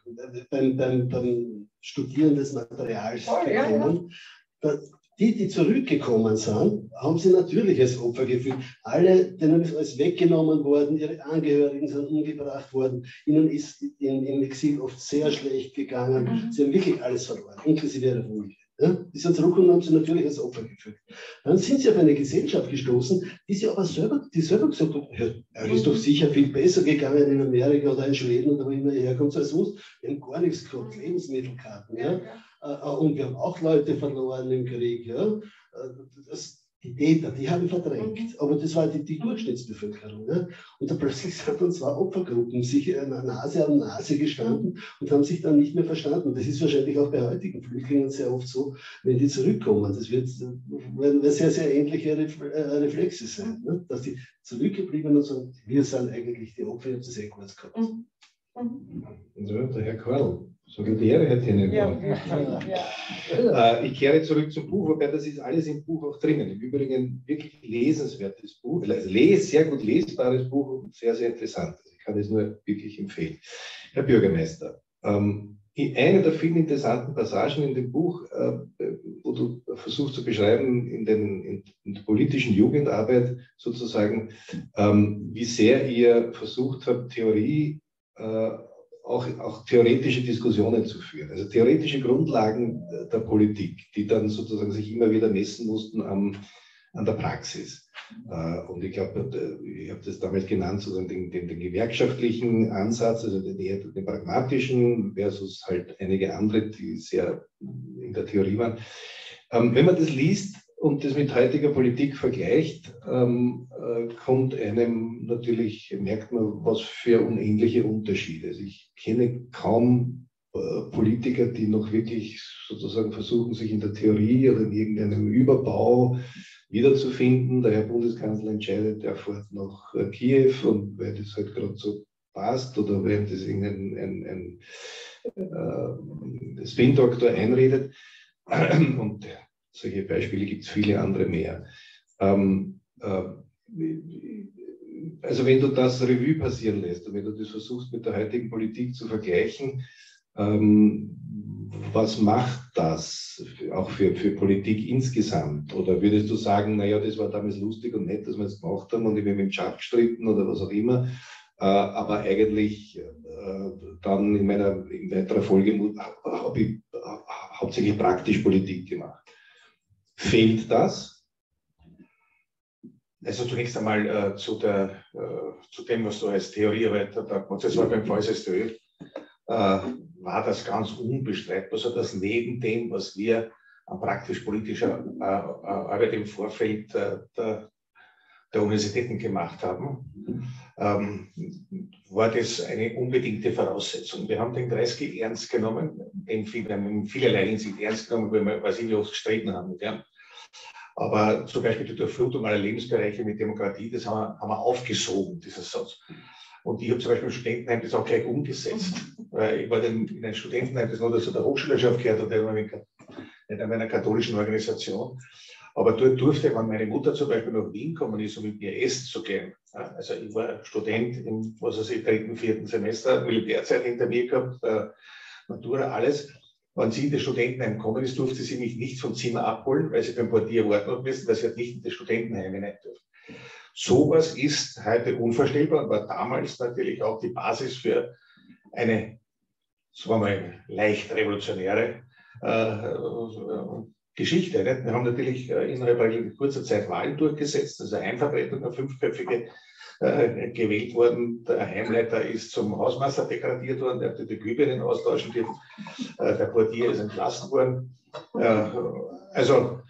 beim, beim, beim Studieren des Materials, oh, ja, ja die, die zurückgekommen sind, haben sie natürlich als Opfer gefühlt. Alle, denen ist alles weggenommen worden, ihre Angehörigen sind umgebracht worden, ihnen ist in, im Exil oft sehr schlecht gegangen. Mhm. Sie haben wirklich alles verloren, inklusive ihrer Familie. Ja, die sind zurückgekommen und haben sie natürlich als Opfer gefühlt. Dann sind sie auf eine Gesellschaft gestoßen, die sie aber selber, die selber gesagt hat, ja, ist doch sicher viel besser gegangen in Amerika oder in Schweden oder wo immer er herkommt als uns. Wir haben gar nichts gehabt, Lebensmittelkarten. Ja. Äh, äh, und wir haben auch Leute verloren im Krieg. Ja? Äh, das, die Täter, die haben verdrängt. Mhm. Aber das war die, die Durchschnittsbevölkerung. Ja? Und da plötzlich sind dann zwei Opfergruppen sich Nase an Nase gestanden und haben sich dann nicht mehr verstanden. Das ist wahrscheinlich auch bei heutigen Flüchtlingen sehr oft so, wenn die zurückkommen. Das wird, werden sehr, sehr ähnliche Reflexe sein. Ne? Dass die zurückgeblieben und sagen, wir sind eigentlich die Opfer, ich habe das eh kurz gehabt. Mhm. Mhm. Ja, der Herr Karl. So geht die Ehre, Herr Tenenbaum. Ja. Äh, ich kehre zurück zum Buch, wobei das ist alles im Buch auch drinnen. Im Übrigen wirklich lesenswertes Buch, les, sehr gut lesbares Buch und sehr, sehr interessant. Ich kann es nur wirklich empfehlen. Herr Bürgermeister, ähm, eine der vielen interessanten Passagen in dem Buch, äh, wo du versuchst zu beschreiben, in, den, in, in der politischen Jugendarbeit sozusagen, ähm, wie sehr ihr versucht habt, Theorie äh, auch, auch theoretische Diskussionen zu führen. Also theoretische Grundlagen der Politik, die dann sozusagen sich immer wieder messen mussten am, an der Praxis. Äh, und ich glaube, ich habe das damals genannt, sozusagen den, den, den gewerkschaftlichen Ansatz, also den, den pragmatischen versus halt einige andere, die sehr in der Theorie waren. Ähm, wenn man das liest, und das mit heutiger Politik vergleicht, ähm, äh, kommt einem natürlich, merkt man, was für unähnliche Unterschiede. Also ich kenne kaum äh, Politiker, die noch wirklich sozusagen versuchen, sich in der Theorie oder in irgendeinem Überbau wiederzufinden. Der Herr Bundeskanzler entscheidet, er fährt nach äh, Kiew und weil das halt gerade so passt oder wenn das irgendein ein, ein, äh, Spin-Doktor einredet. Und solche Beispiele gibt es viele andere mehr. Ähm, äh, also wenn du das Revue passieren lässt und wenn du das versuchst mit der heutigen Politik zu vergleichen, ähm, was macht das auch für, für Politik insgesamt? Oder würdest du sagen, naja, das war damals lustig und nett, dass wir es gemacht haben und ich bin mit dem Schach gestritten oder was auch immer, äh, aber eigentlich äh, dann in meiner in weiterer Folge habe ich hauptsächlich praktisch Politik gemacht. Fehlt das? Also zunächst einmal äh, zu, der, äh, zu dem, was du als Theoriearbeit hast, war beim VSSTÖ, äh, war das ganz unbestreitbar, so dass neben dem, was wir an praktisch-politischer äh, äh, Arbeit im Vorfeld äh, der, der, Universitäten gemacht haben, ähm, war das eine unbedingte Voraussetzung. Wir haben den Kreisky ernst genommen, wir haben in vielerlei Hinsicht ernst genommen, weil wir ich, wie oft gestritten haben dem. Aber zum Beispiel die Durchflutung aller Lebensbereiche mit Demokratie, das haben wir, haben wir aufgesogen, dieser Satz. Und ich habe zum Beispiel im Studentenheim das auch gleich umgesetzt. Weil ich war dann in einem Studentenheim, das noch zu der Hochschülerschaft gehört hat, in einer katholischen Organisation. Aber dort durfte, wenn meine Mutter zum Beispiel nach Wien kommen ist, um mit mir essen zu gehen. Also ich war Student im, was weiß ich, dritten, vierten Semester, Militärzeit hinter mir gehabt, äh, Matura, alles. Wenn sie in das Studentenheim kommen ist, durfte sie mich nicht vom Zimmer abholen, weil sie beim Portier warten müssen, weil sie halt nicht in das Studentenheim hinein durfte. Sowas ist heute unvorstellbar und war damals natürlich auch die Basis für eine, sagen wir mal, leicht revolutionäre äh, Geschichte. Nicht? Wir haben natürlich äh, innerhalb kurzer Zeit Wahlen durchgesetzt, also Heimvertretung, eine fünfköpfige äh, gewählt worden. Der Heimleiter ist zum Hausmeister degradiert worden, der hat die Glühbirnen austauschen dürfen. Äh, der Portier ist entlassen worden. Äh, also,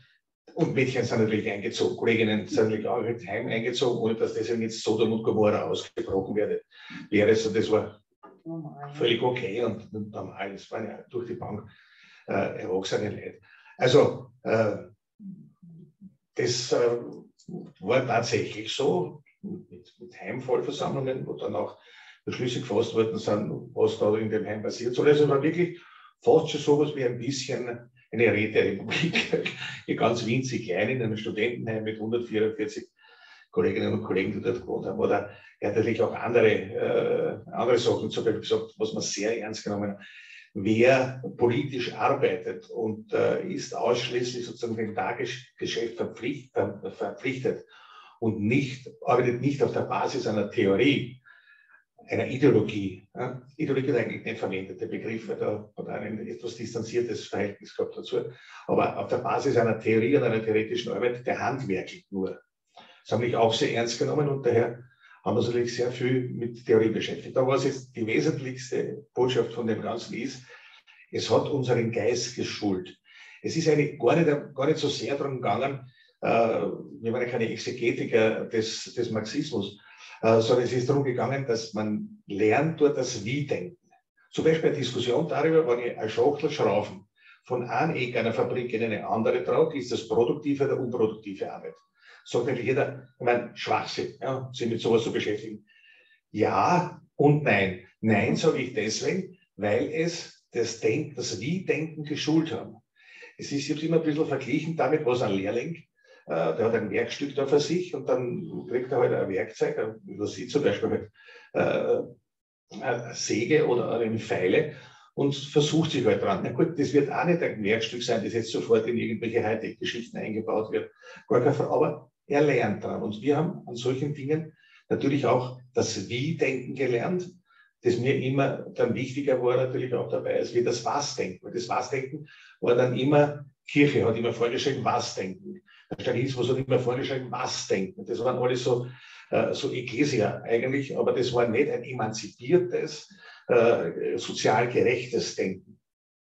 und Mädchen sind natürlich eingezogen, Kolleginnen sind natürlich auch mit Heim eingezogen, ohne dass deswegen jetzt Sodom und Gomorra ausgebrochen werde, wäre. So, das war völlig okay und normal. Das war ja durch die Bank äh, erwachsene Leute. Also äh, das äh, war tatsächlich so mit, mit Heimvollversammlungen, wo dann auch Beschlüsse gefasst worden sind, was da in dem Heim passiert soll. Also war wirklich fast schon sowas wie ein bisschen eine Räterepublik, ganz winzig klein in einem Studentenheim mit 144 Kolleginnen und Kollegen, die dort gewohnt haben. Oder er hat natürlich auch andere, äh, andere Sachen zum Beispiel gesagt, was man sehr ernst genommen hat wer politisch arbeitet und äh, ist ausschließlich sozusagen dem Tagesgeschäft verpflicht, äh, verpflichtet und nicht, arbeitet nicht auf der Basis einer Theorie, einer Ideologie. Ja? Ideologie ist eigentlich nicht verwendet, der Begriff hat ein etwas distanziertes Verhältnis gehabt dazu. Aber auf der Basis einer Theorie und einer theoretischen Arbeit, der handwerklich nur. Das haben mich auch sehr ernst genommen und daher haben wir uns natürlich sehr viel mit Theorie beschäftigt. War es jetzt die wesentlichste Botschaft von dem Ganzen ist, es hat unseren Geist geschult. Es ist eigentlich gar nicht, gar nicht so sehr darum gegangen, äh, wir waren keine Exegetiker des, des Marxismus, äh, sondern es ist darum gegangen, dass man lernt dort das Wie-Denken. Zum Beispiel eine Diskussion darüber, wenn ich eine Schachtel Schrauben von einem Eck einer Fabrik in eine andere trage, ist das produktive oder unproduktive Arbeit sagt nämlich jeder, ich meine, Schwachsinn, ja, sich mit sowas zu beschäftigen. Ja und nein. Nein sage ich deswegen, weil es das, Denk das Wie-Denken geschult haben. Es ist, ich habe es immer ein bisschen verglichen damit, was ein Lehrling, äh, der hat ein Werkstück da für sich und dann kriegt er halt ein Werkzeug, was Sie zum Beispiel mit äh, eine Säge oder eine Pfeile und versucht sich halt dran. Na gut, das wird auch nicht ein Werkstück sein, das jetzt sofort in irgendwelche Hightech-Geschichten eingebaut wird. Gar keine Frage. Aber er lernt dran. Und wir haben an solchen Dingen natürlich auch das Wie-Denken gelernt, das mir immer dann wichtiger war natürlich auch dabei, als wie das Was-Denken. Das Was-Denken war dann immer, Kirche hat immer vorgeschrieben, Was-Denken. Der Stalinismus hat immer vorgeschrieben, Was-Denken. Das waren alles so, äh, so Ecclesia eigentlich, aber das war nicht ein emanzipiertes, äh, sozial gerechtes Denken.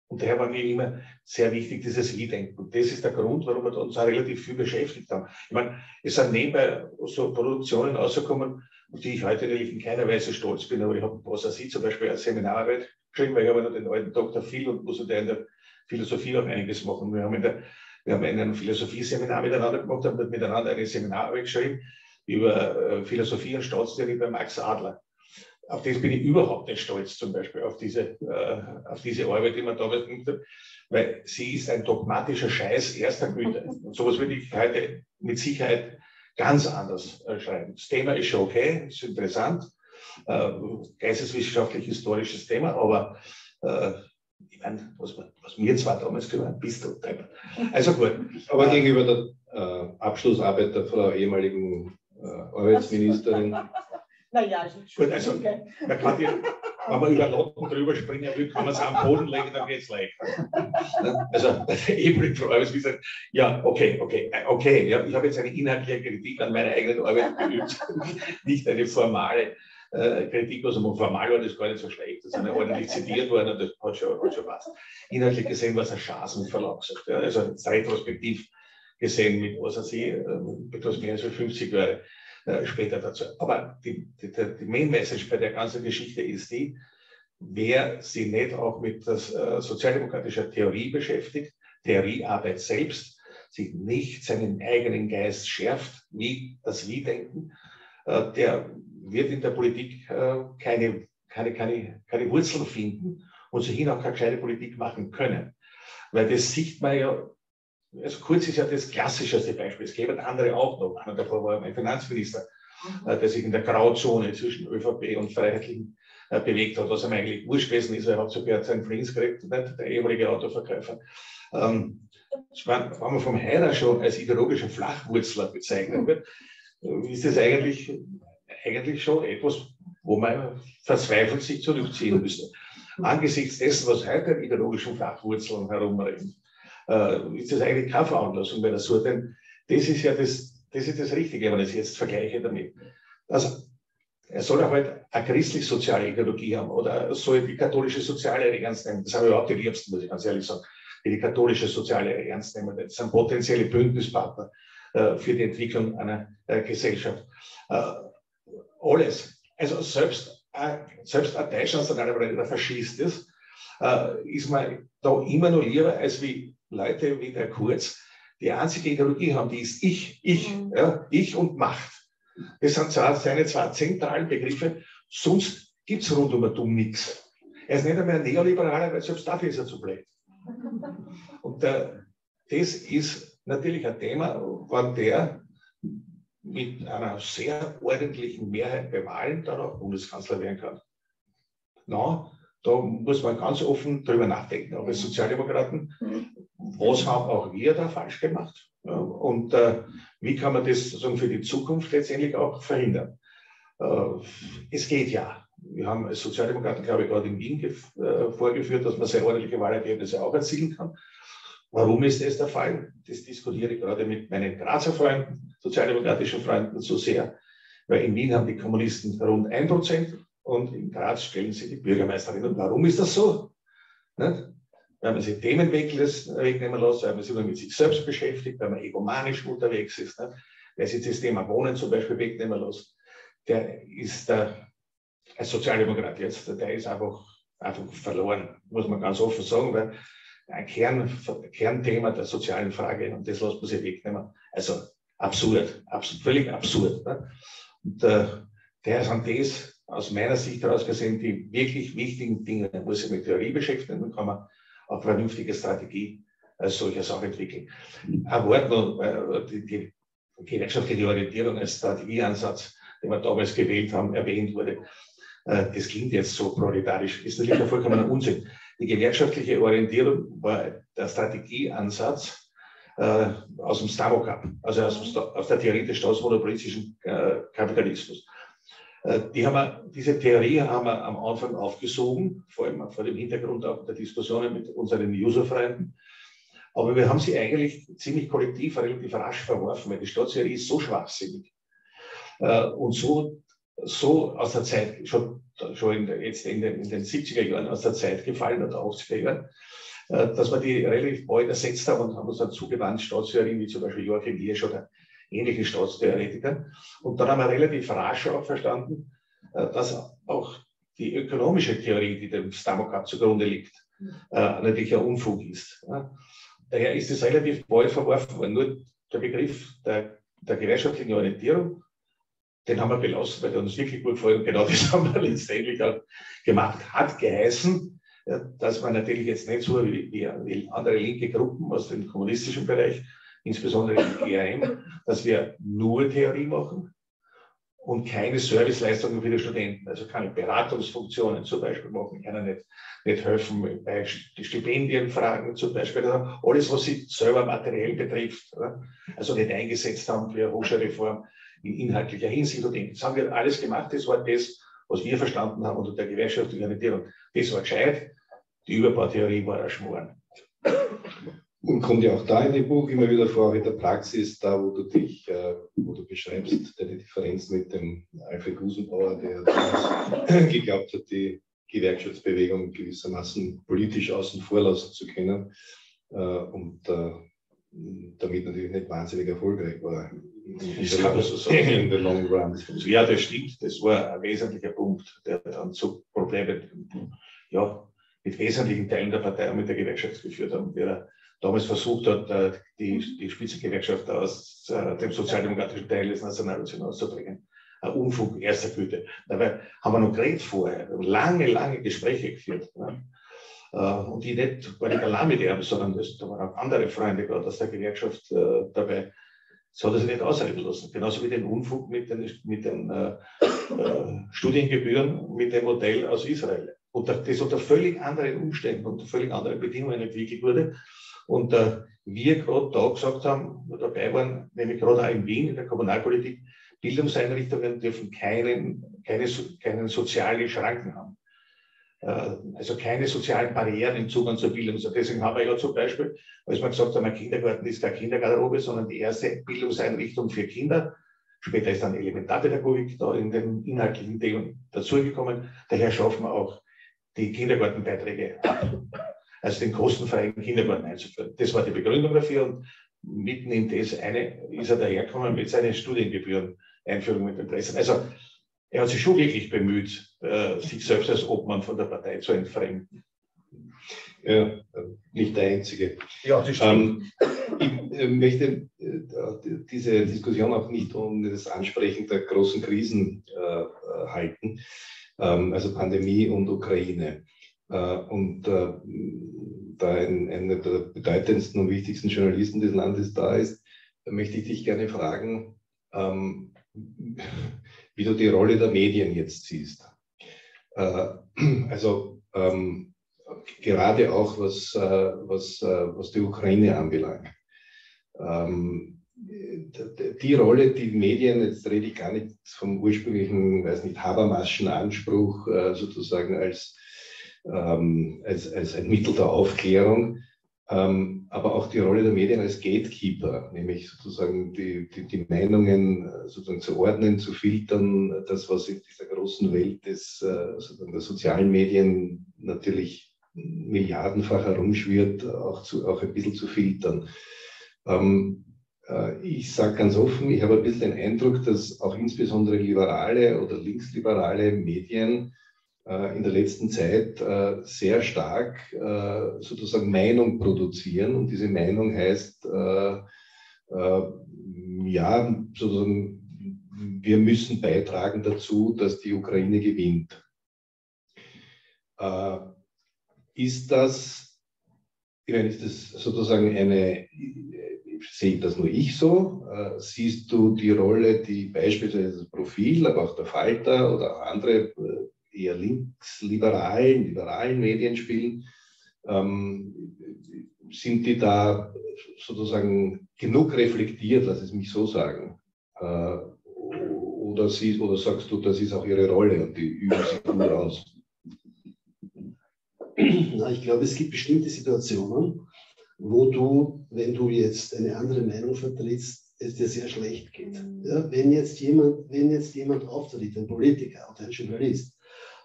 Und daher war mir immer sehr wichtig, dieses Wie-Denken. Und das ist der Grund, warum wir uns auch relativ viel beschäftigt haben. Ich meine, es sind nebenbei so Produktionen rausgekommen, auf die ich heute natürlich in keiner Weise stolz bin, aber ich habe was Sie zum Beispiel als Seminararbeit geschrieben, weil ich habe noch den alten Dr. Phil und muss da in der Philosophie auch einiges machen. Wir haben in, der, wir haben in einem Philosophieseminar miteinander gemacht, haben miteinander eine Seminararbeit geschrieben über äh, Philosophie und Staatstheorie bei Max Adler auf das bin ich überhaupt nicht stolz, zum Beispiel auf diese, äh, auf diese Arbeit, die man damals gemacht hat, weil sie ist ein dogmatischer Scheiß erster Güte. Und sowas würde ich heute mit Sicherheit ganz anders äh, schreiben. Das Thema ist schon okay, ist interessant, äh, geisteswissenschaftlich historisches Thema, aber äh, ich meine, was, was mir zwar damals gemacht bist du Also gut. Aber gegenüber der äh, Abschlussarbeit der Frau ehemaligen äh, Arbeitsministerin naja, Gut, also man kann die, wenn man über Locken drüber springen will, kann man es am Boden legen, dann geht es leichter. Also Ebene Frau wie gesagt, ja, okay, okay, okay. Ja, ich habe jetzt eine inhaltliche Kritik an meiner eigenen Arbeit geübt, nicht eine formale. äh, Kritik, also formal war das gar nicht so schlecht. Das sind ja ordentlich zitiert worden und das hat schon, hat schon was. Inhaltlich gesehen war es ein Schaß mit Verlauf gesagt. Ja. Also retrospektiv gesehen mit, was er sie, etwas mehr als 50 Jahre äh, später dazu. Aber die, die, die Main Message bei der ganzen Geschichte ist die, wer sich nicht auch mit der äh, sozialdemokratischen Theorie beschäftigt, Theoriearbeit selbst, sich nicht seinen eigenen Geist schärft, wie das Wie-Denken, äh, der wird in der Politik äh, keine, keine, keine, keine Wurzeln finden und sich hin auch keine gescheite Politik machen können. Weil das sieht man ja, also Kurz ist ja das klassischste Beispiel. Es gäbe andere auch noch. Einer davor war mein Finanzminister, mhm. der sich in der Grauzone zwischen ÖVP und Freiheitlichen bewegt hat, was ihm eigentlich wurscht gewesen ist. Er hat sogar seinen Friends gekriegt, nicht? der ehemalige Autoverkäufer. Ähm, wenn man vom Heiner schon als ideologischer Flachwurzler bezeichnet wird, ist das eigentlich, eigentlich schon etwas, wo man verzweifelt sich zurückziehen müsste. Angesichts dessen, was heute an ideologischen Flachwurzeln herumrennt, äh, ist das eigentlich keine Veranlassung mehr so, denn das ist ja das, das ist das Richtige, wenn ich es jetzt vergleiche damit. Also, er soll halt eine christlich-soziale Ideologie haben oder soll die katholische Soziale ernst nehmen. Das habe ich überhaupt die liebsten, muss ich ganz ehrlich sagen die katholische Soziale ernst nehmen. Das sind potenzielle Bündnispartner äh, für die Entwicklung einer äh, Gesellschaft. Äh, alles. Also selbst, äh, selbst ein Deutschlandsnationaler, der Faschist ist, äh, ist mir da immer noch lieber als wie Leute wie der Kurz, die einzige Ideologie haben, die ist ich, ich, mhm. ja, ich und Macht. Das sind seine zwei zentralen Begriffe, sonst gibt es rund um ein nichts. Er ist nicht einmal ein Neoliberaler, weil selbst dafür ist er zu blöd. Und äh, das ist natürlich ein Thema, wann der mit einer sehr ordentlichen Mehrheit bei Wahlen dann auch Bundeskanzler werden kann. Na, da muss man ganz offen drüber nachdenken. Aber als Sozialdemokraten, was haben auch wir da falsch gemacht? Und äh, wie kann man das sozusagen für die Zukunft letztendlich auch verhindern? Äh, es geht ja wir haben als Sozialdemokraten, glaube ich, gerade in Wien äh, vorgeführt, dass man sehr ordentliche Wahlergebnisse auch erzielen kann. Warum ist das der Fall? Das diskutiere ich gerade mit meinen Grazer Freunden, sozialdemokratischen Freunden so sehr, weil in Wien haben die Kommunisten rund ein Prozent und in Graz stellen sie die Bürgermeisterin. Und warum ist das so? Nicht? Weil man sich Themen wegnehmen lässt, weil man sich mit sich selbst beschäftigt, weil man egomanisch unterwegs ist, nicht? weil sich das Thema Wohnen zum Beispiel wegnehmen lässt. Der ist der als Sozialdemokrat jetzt, der ist einfach, einfach verloren, muss man ganz offen sagen, weil ein Kern, Kernthema der sozialen Frage und das lässt man sich wegnehmen. Also absurd, absurd völlig absurd. Ne? Und äh, der sind das aus meiner Sicht heraus gesehen die wirklich wichtigen Dinge. Muss sich mit Theorie beschäftigen, dann kann man auch vernünftige Strategie als solches auch entwickeln. Ein Wort noch, äh, die, die gewerkschaftliche Orientierung als Strategieansatz, den wir damals gewählt haben, erwähnt wurde. Äh, das klingt jetzt so proletarisch, ist natürlich ein vollkommener Unsinn. Die gewerkschaftliche Orientierung war der Strategieansatz äh, aus dem Stamokap, also aus, aus, der Theorie des staatsmonopolistischen äh, Kapitalismus. Äh, die haben wir, diese Theorie haben wir am Anfang aufgesogen, vor allem vor dem Hintergrund auch der Diskussionen mit unseren Userfreunden. Aber wir haben sie eigentlich ziemlich kollektiv, relativ rasch verworfen, weil die Staatstheorie ist so schwachsinnig äh, und so so aus der Zeit, schon, schon in, jetzt in den, in den 70er Jahren aus der Zeit gefallen oder 80er Jahren, äh, dass wir die relativ bald ersetzt haben und haben uns dann zugewandt, Staatstheorien wie zum Beispiel Joachim Hirsch oder ähnliche Staatstheoretiker. Und dann haben wir relativ rasch auch verstanden, äh, dass auch die ökonomische Theorie, die dem Stamokap zugrunde liegt, äh, natürlich ein Unfug ist. Daher ist es relativ bald verworfen worden. Nur der Begriff der, der gewerkschaftlichen Orientierung den haben wir belassen, weil der uns wirklich gut gefallen. Genau das haben wir letztendlich auch gemacht. Hat geheißen, dass man natürlich jetzt nicht so wie, wie andere linke Gruppen aus dem kommunistischen Bereich, insbesondere im GRM, dass wir nur Theorie machen und keine Serviceleistungen für die Studenten, also keine Beratungsfunktionen zum Beispiel machen, können nicht, nicht helfen bei Stipendienfragen zum Beispiel, alles, was sie selber materiell betrifft, also nicht eingesetzt haben für Hochschulreform, in inhaltlicher Hinsicht und Das haben wir alles gemacht. Das war das, was wir verstanden haben unter der gewerkschaftlichen Orientierung. Das war gescheit. Die Überbautheorie war ein Schmoren. Und kommt ja auch da in dem Buch immer wieder vor, in der Praxis, da wo du dich, äh, wo du beschreibst, die Differenz mit dem Alfred Gusenbauer, der geglaubt hat, die Gewerkschaftsbewegung gewissermaßen politisch außen vor lassen zu können äh, und äh, damit natürlich nicht wahnsinnig erfolgreich war. Ich kann so sagen. In the long run. Ja, das stimmt. Das war ein wesentlicher Punkt, der dann zu Problemen ja, mit wesentlichen Teilen der Partei und mit der Gewerkschaft geführt hat. Der damals versucht hat, äh, die, die Spitzengewerkschaft aus äh, dem sozialdemokratischen Teil des Nationalrates auszubringen. Ein Unfug erster Güte. Dabei haben wir noch geredet vorher, lange, lange Gespräche geführt. Ne? Und die nicht, allein mit ihm, sondern das, da waren auch andere Freunde gerade aus der Gewerkschaft äh, dabei. So hat er sich nicht ausreden lassen. Genauso wie den Unfug mit den, mit den äh, äh, Studiengebühren mit dem Modell aus Israel. Und das unter völlig anderen Umständen, unter völlig anderen Bedingungen entwickelt wurde. Und äh, wir gerade da gesagt haben, dabei waren, nämlich gerade auch in Wien in der Kommunalpolitik, Bildungseinrichtungen dürfen keinen, keine, keinen sozialen Schranken haben. Äh, also keine sozialen Barrieren im Zugang zur Bildung. Also deswegen haben wir ja zum Beispiel, als wir gesagt haben, ein Kindergarten ist keine Kindergarderobe, sondern die erste Bildungseinrichtung für Kinder. Später ist dann Elementarpädagogik da in den inhaltlichen Themen dazugekommen. Daher schaffen wir auch die Kindergartenbeiträge ab also den kostenfreien Kindergarten einzuführen. Das war die Begründung dafür und mitten in das eine ist er dahergekommen mit seinen Studiengebühren, Einführung mit den Preisen. Also er hat sich schon wirklich bemüht, äh, sich selbst als Obmann von der Partei zu entfremden. Ja, nicht der Einzige. Ja, das stimmt. Ähm, ich äh, möchte äh, diese Diskussion auch nicht um das Ansprechen der großen Krisen äh, halten, ähm, also Pandemie und Ukraine. Äh, und äh, da ein, einer der bedeutendsten und wichtigsten Journalisten des Landes da ist, möchte ich dich gerne fragen, ähm, wie du die Rolle der Medien jetzt siehst. Äh, also ähm, gerade auch was, was, was die Ukraine anbelangt. Ähm, die Rolle, die Medien, jetzt rede ich gar nicht vom ursprünglichen, weiß nicht, Habermaschen Anspruch sozusagen als ähm, als, als ein Mittel der Aufklärung, ähm, aber auch die Rolle der Medien als Gatekeeper, nämlich sozusagen die, die, die, Meinungen äh, sozusagen zu ordnen, zu filtern, das, was in dieser großen Welt des, äh, sozusagen der sozialen Medien natürlich milliardenfach herumschwirrt, auch, zu, auch ein bisschen zu filtern. Ähm, äh, ich sage ganz offen, ich habe ein bisschen den Eindruck, dass auch insbesondere liberale oder linksliberale Medien in der letzten Zeit äh, sehr stark äh, sozusagen Meinung produzieren. Und diese Meinung heißt, ja, sozusagen, wir müssen beitragen dazu, dass die Ukraine gewinnt. Ist das, ich meine, ist das sozusagen eine, sehe das nur ich so? Siehst du die Rolle, die beispielsweise das Profil, aber auch der Falter oder andere eher linksliberalen, liberalen Medien spielen, ähm, sind die da sozusagen genug reflektiert, lass es mich so sagen? Äh, oder, sie, oder sagst du, das ist auch ihre Rolle und die üben sich gut aus? Na, ich glaube, es gibt bestimmte Situationen, wo du, wenn du jetzt eine andere Meinung vertrittst, es dir sehr schlecht geht. Ja, wenn, jetzt jemand, wenn jetzt jemand auftritt, ein Politiker oder ein Journalist,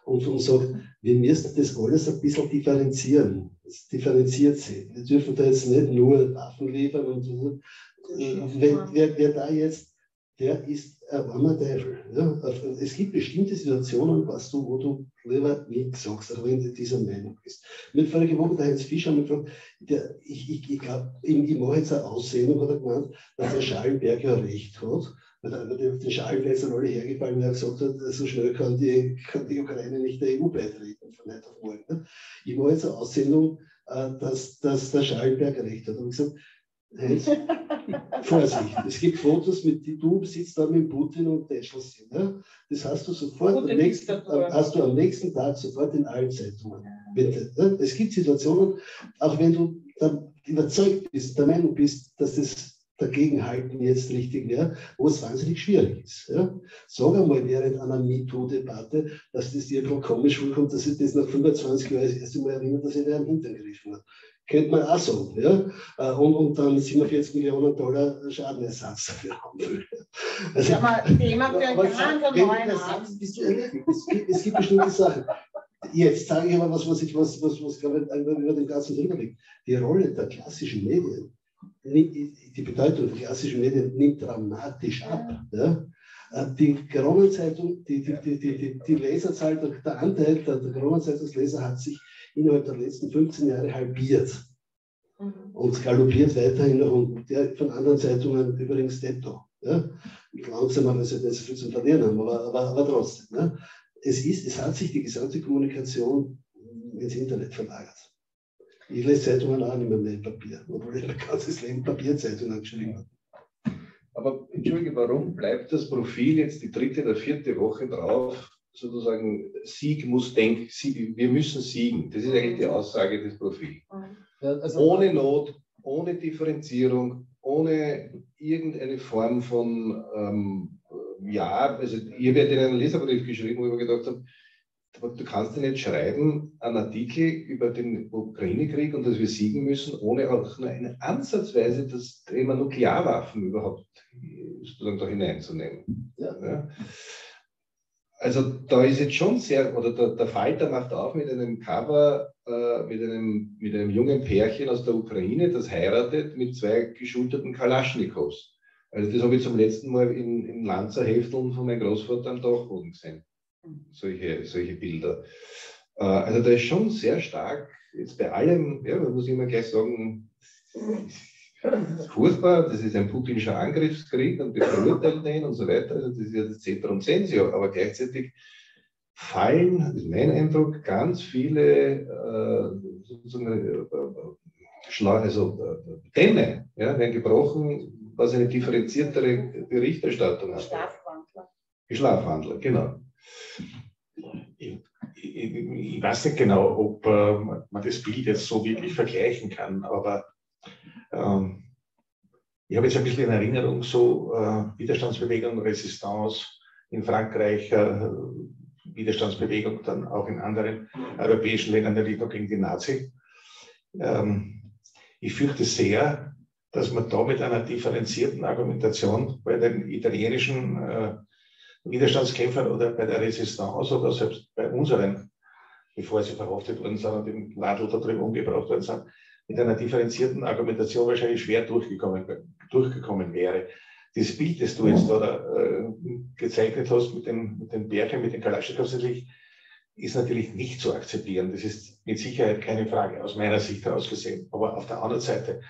und, und sagt, wir müssen das alles ein bisschen differenzieren. Das differenziert sehen. Wir dürfen da jetzt nicht nur Waffen liefern und so. Wer, wer, wer da jetzt, der ist ein armer Teufel. Ja? Es gibt bestimmte Situationen, was du, wo du lieber nichts sagst, auch wenn du dieser Meinung bist. Mit vorigen Woche der Heinz Fischer hat gefragt, der, ich, ich, ich glaube, ich, ich mache jetzt eine Aussendung, hat er gemeint, dass der Schallenberg ja recht hat weil da die auf den Schalenplätzen alle hergefallen, weil er gesagt hat, so schnell kann die, kann die Ukraine nicht der EU beitreten, von heute auf morgen. Ne? Ich mache jetzt eine Aussendung, äh, dass, dass der Schalenberg recht hat. Und gesagt, Heinz, Vorsicht, es gibt Fotos, mit die du sitzt da mit Putin und Tätschels. Ne? Das hast du sofort am nächsten, hast du am nächsten Tag sofort in allen Zeitungen. Bitte, ne? Es gibt Situationen, auch wenn du überzeugt bist, der Meinung bist, dass das dagegenhalten jetzt richtig wäre, wo es wahnsinnig schwierig ist. Ja? Sag einmal während einer MeToo-Debatte, dass das dir komisch vorkommt, dass ich das nach 25 Jahren das erste Mal erinnert, dass ich da einen Hintern gegriffen habe. Könnte man auch sagen. Ja? Äh, und, und dann 47 Millionen Dollar Schadenersatz dafür haben will. Also, ja, Thema für einen ganz neuen Arzt. Es gibt bestimmte Sachen. Jetzt sage ich aber was, was ich, was, was, was glaube ich, über dem Ganzen drüber liegt. Die Rolle der klassischen Medien, die Bedeutung der klassischen Medien nimmt dramatisch ab. Ja? Äh, die Corona-Zeitung, die, die, die, die, Leserzahl, der Anteil der, Corona-Zeitungsleser hat sich innerhalb der letzten 15 Jahre halbiert. Mhm. Und galoppiert weiterhin nach unten. Der von anderen Zeitungen übrigens netto. Ja? Langsamer, weil sie nicht so viel zu verlieren haben, aber, aber, aber trotzdem. Ja? Es, ist, es hat sich die gesamte Kommunikation ins Internet verlagert. Ich lese Zeitungen auch nicht mehr mit Papier, obwohl ich mein ganzes Leben Papierzeitungen geschrieben habe. Aber entschuldige, warum bleibt das Profil jetzt die dritte oder vierte Woche drauf, sozusagen Sieg muss denken, wir müssen siegen. Das ist eigentlich die Aussage des Profils. Ja, also ohne Not, ohne Differenzierung, ohne irgendeine Form von, ähm, ja, also ich habe ja in einem Leserbrief geschrieben, wo ich mir gedacht habe, du kannst ja nicht schreiben, einen Artikel über den Ukraine-Krieg und dass wir siegen müssen, ohne auch nur eine Ansatzweise das Thema Nuklearwaffen überhaupt sozusagen da hineinzunehmen. Ja. Ja. Also da ist jetzt schon sehr, oder der, der Falter macht auf mit einem Cover äh, mit, einem, mit einem jungen Pärchen aus der Ukraine, das heiratet mit zwei geschulterten Kalaschnikows. Also das habe ich zum letzten Mal in, in Lanzer Hefteln von meinem Großvater am Dachboden gesehen solche, solche Bilder. Äh, also da ist schon sehr stark, jetzt bei allem, ja, man muss immer gleich sagen, furchtbar, das ist ein putinischer Angriffskrieg und wir verurteilen den und so weiter, also das ist ja das Zentrum Censio, aber gleichzeitig fallen, das ist mein Eindruck, ganz viele äh, sozusagen, äh, also äh, Dämme ja, werden gebrochen, was eine differenziertere Berichterstattung hat. Schlafwandler. Schlafwandler, genau. Ich, ich, weiß nicht genau, ob äh, man das Bild jetzt so wirklich vergleichen kann, aber ähm, ich habe jetzt ein bisschen in Erinnerung so äh, Widerstandsbewegung, Resistance in Frankreich, äh, Widerstandsbewegung dann auch in anderen europäischen Ländern der Richtung gegen die Nazi. Ähm, ich fürchte sehr, dass man da mit einer differenzierten Argumentation bei den italienischen äh, Widerstandskämpfern oder bei der Resistance oder selbst bei unseren, bevor sie verhaftet worden sind und im Ladel da drüben umgebracht worden sind, mit einer differenzierten Argumentation wahrscheinlich schwer durchgekommen, durchgekommen wäre. Das Bild, das du jetzt da äh, gezeichnet hast mit den, mit den Bergen, mit den Kalaschnikows, ist natürlich nicht zu akzeptieren. Das ist mit Sicherheit keine Frage aus meiner Sicht heraus gesehen. Aber auf der anderen Seite,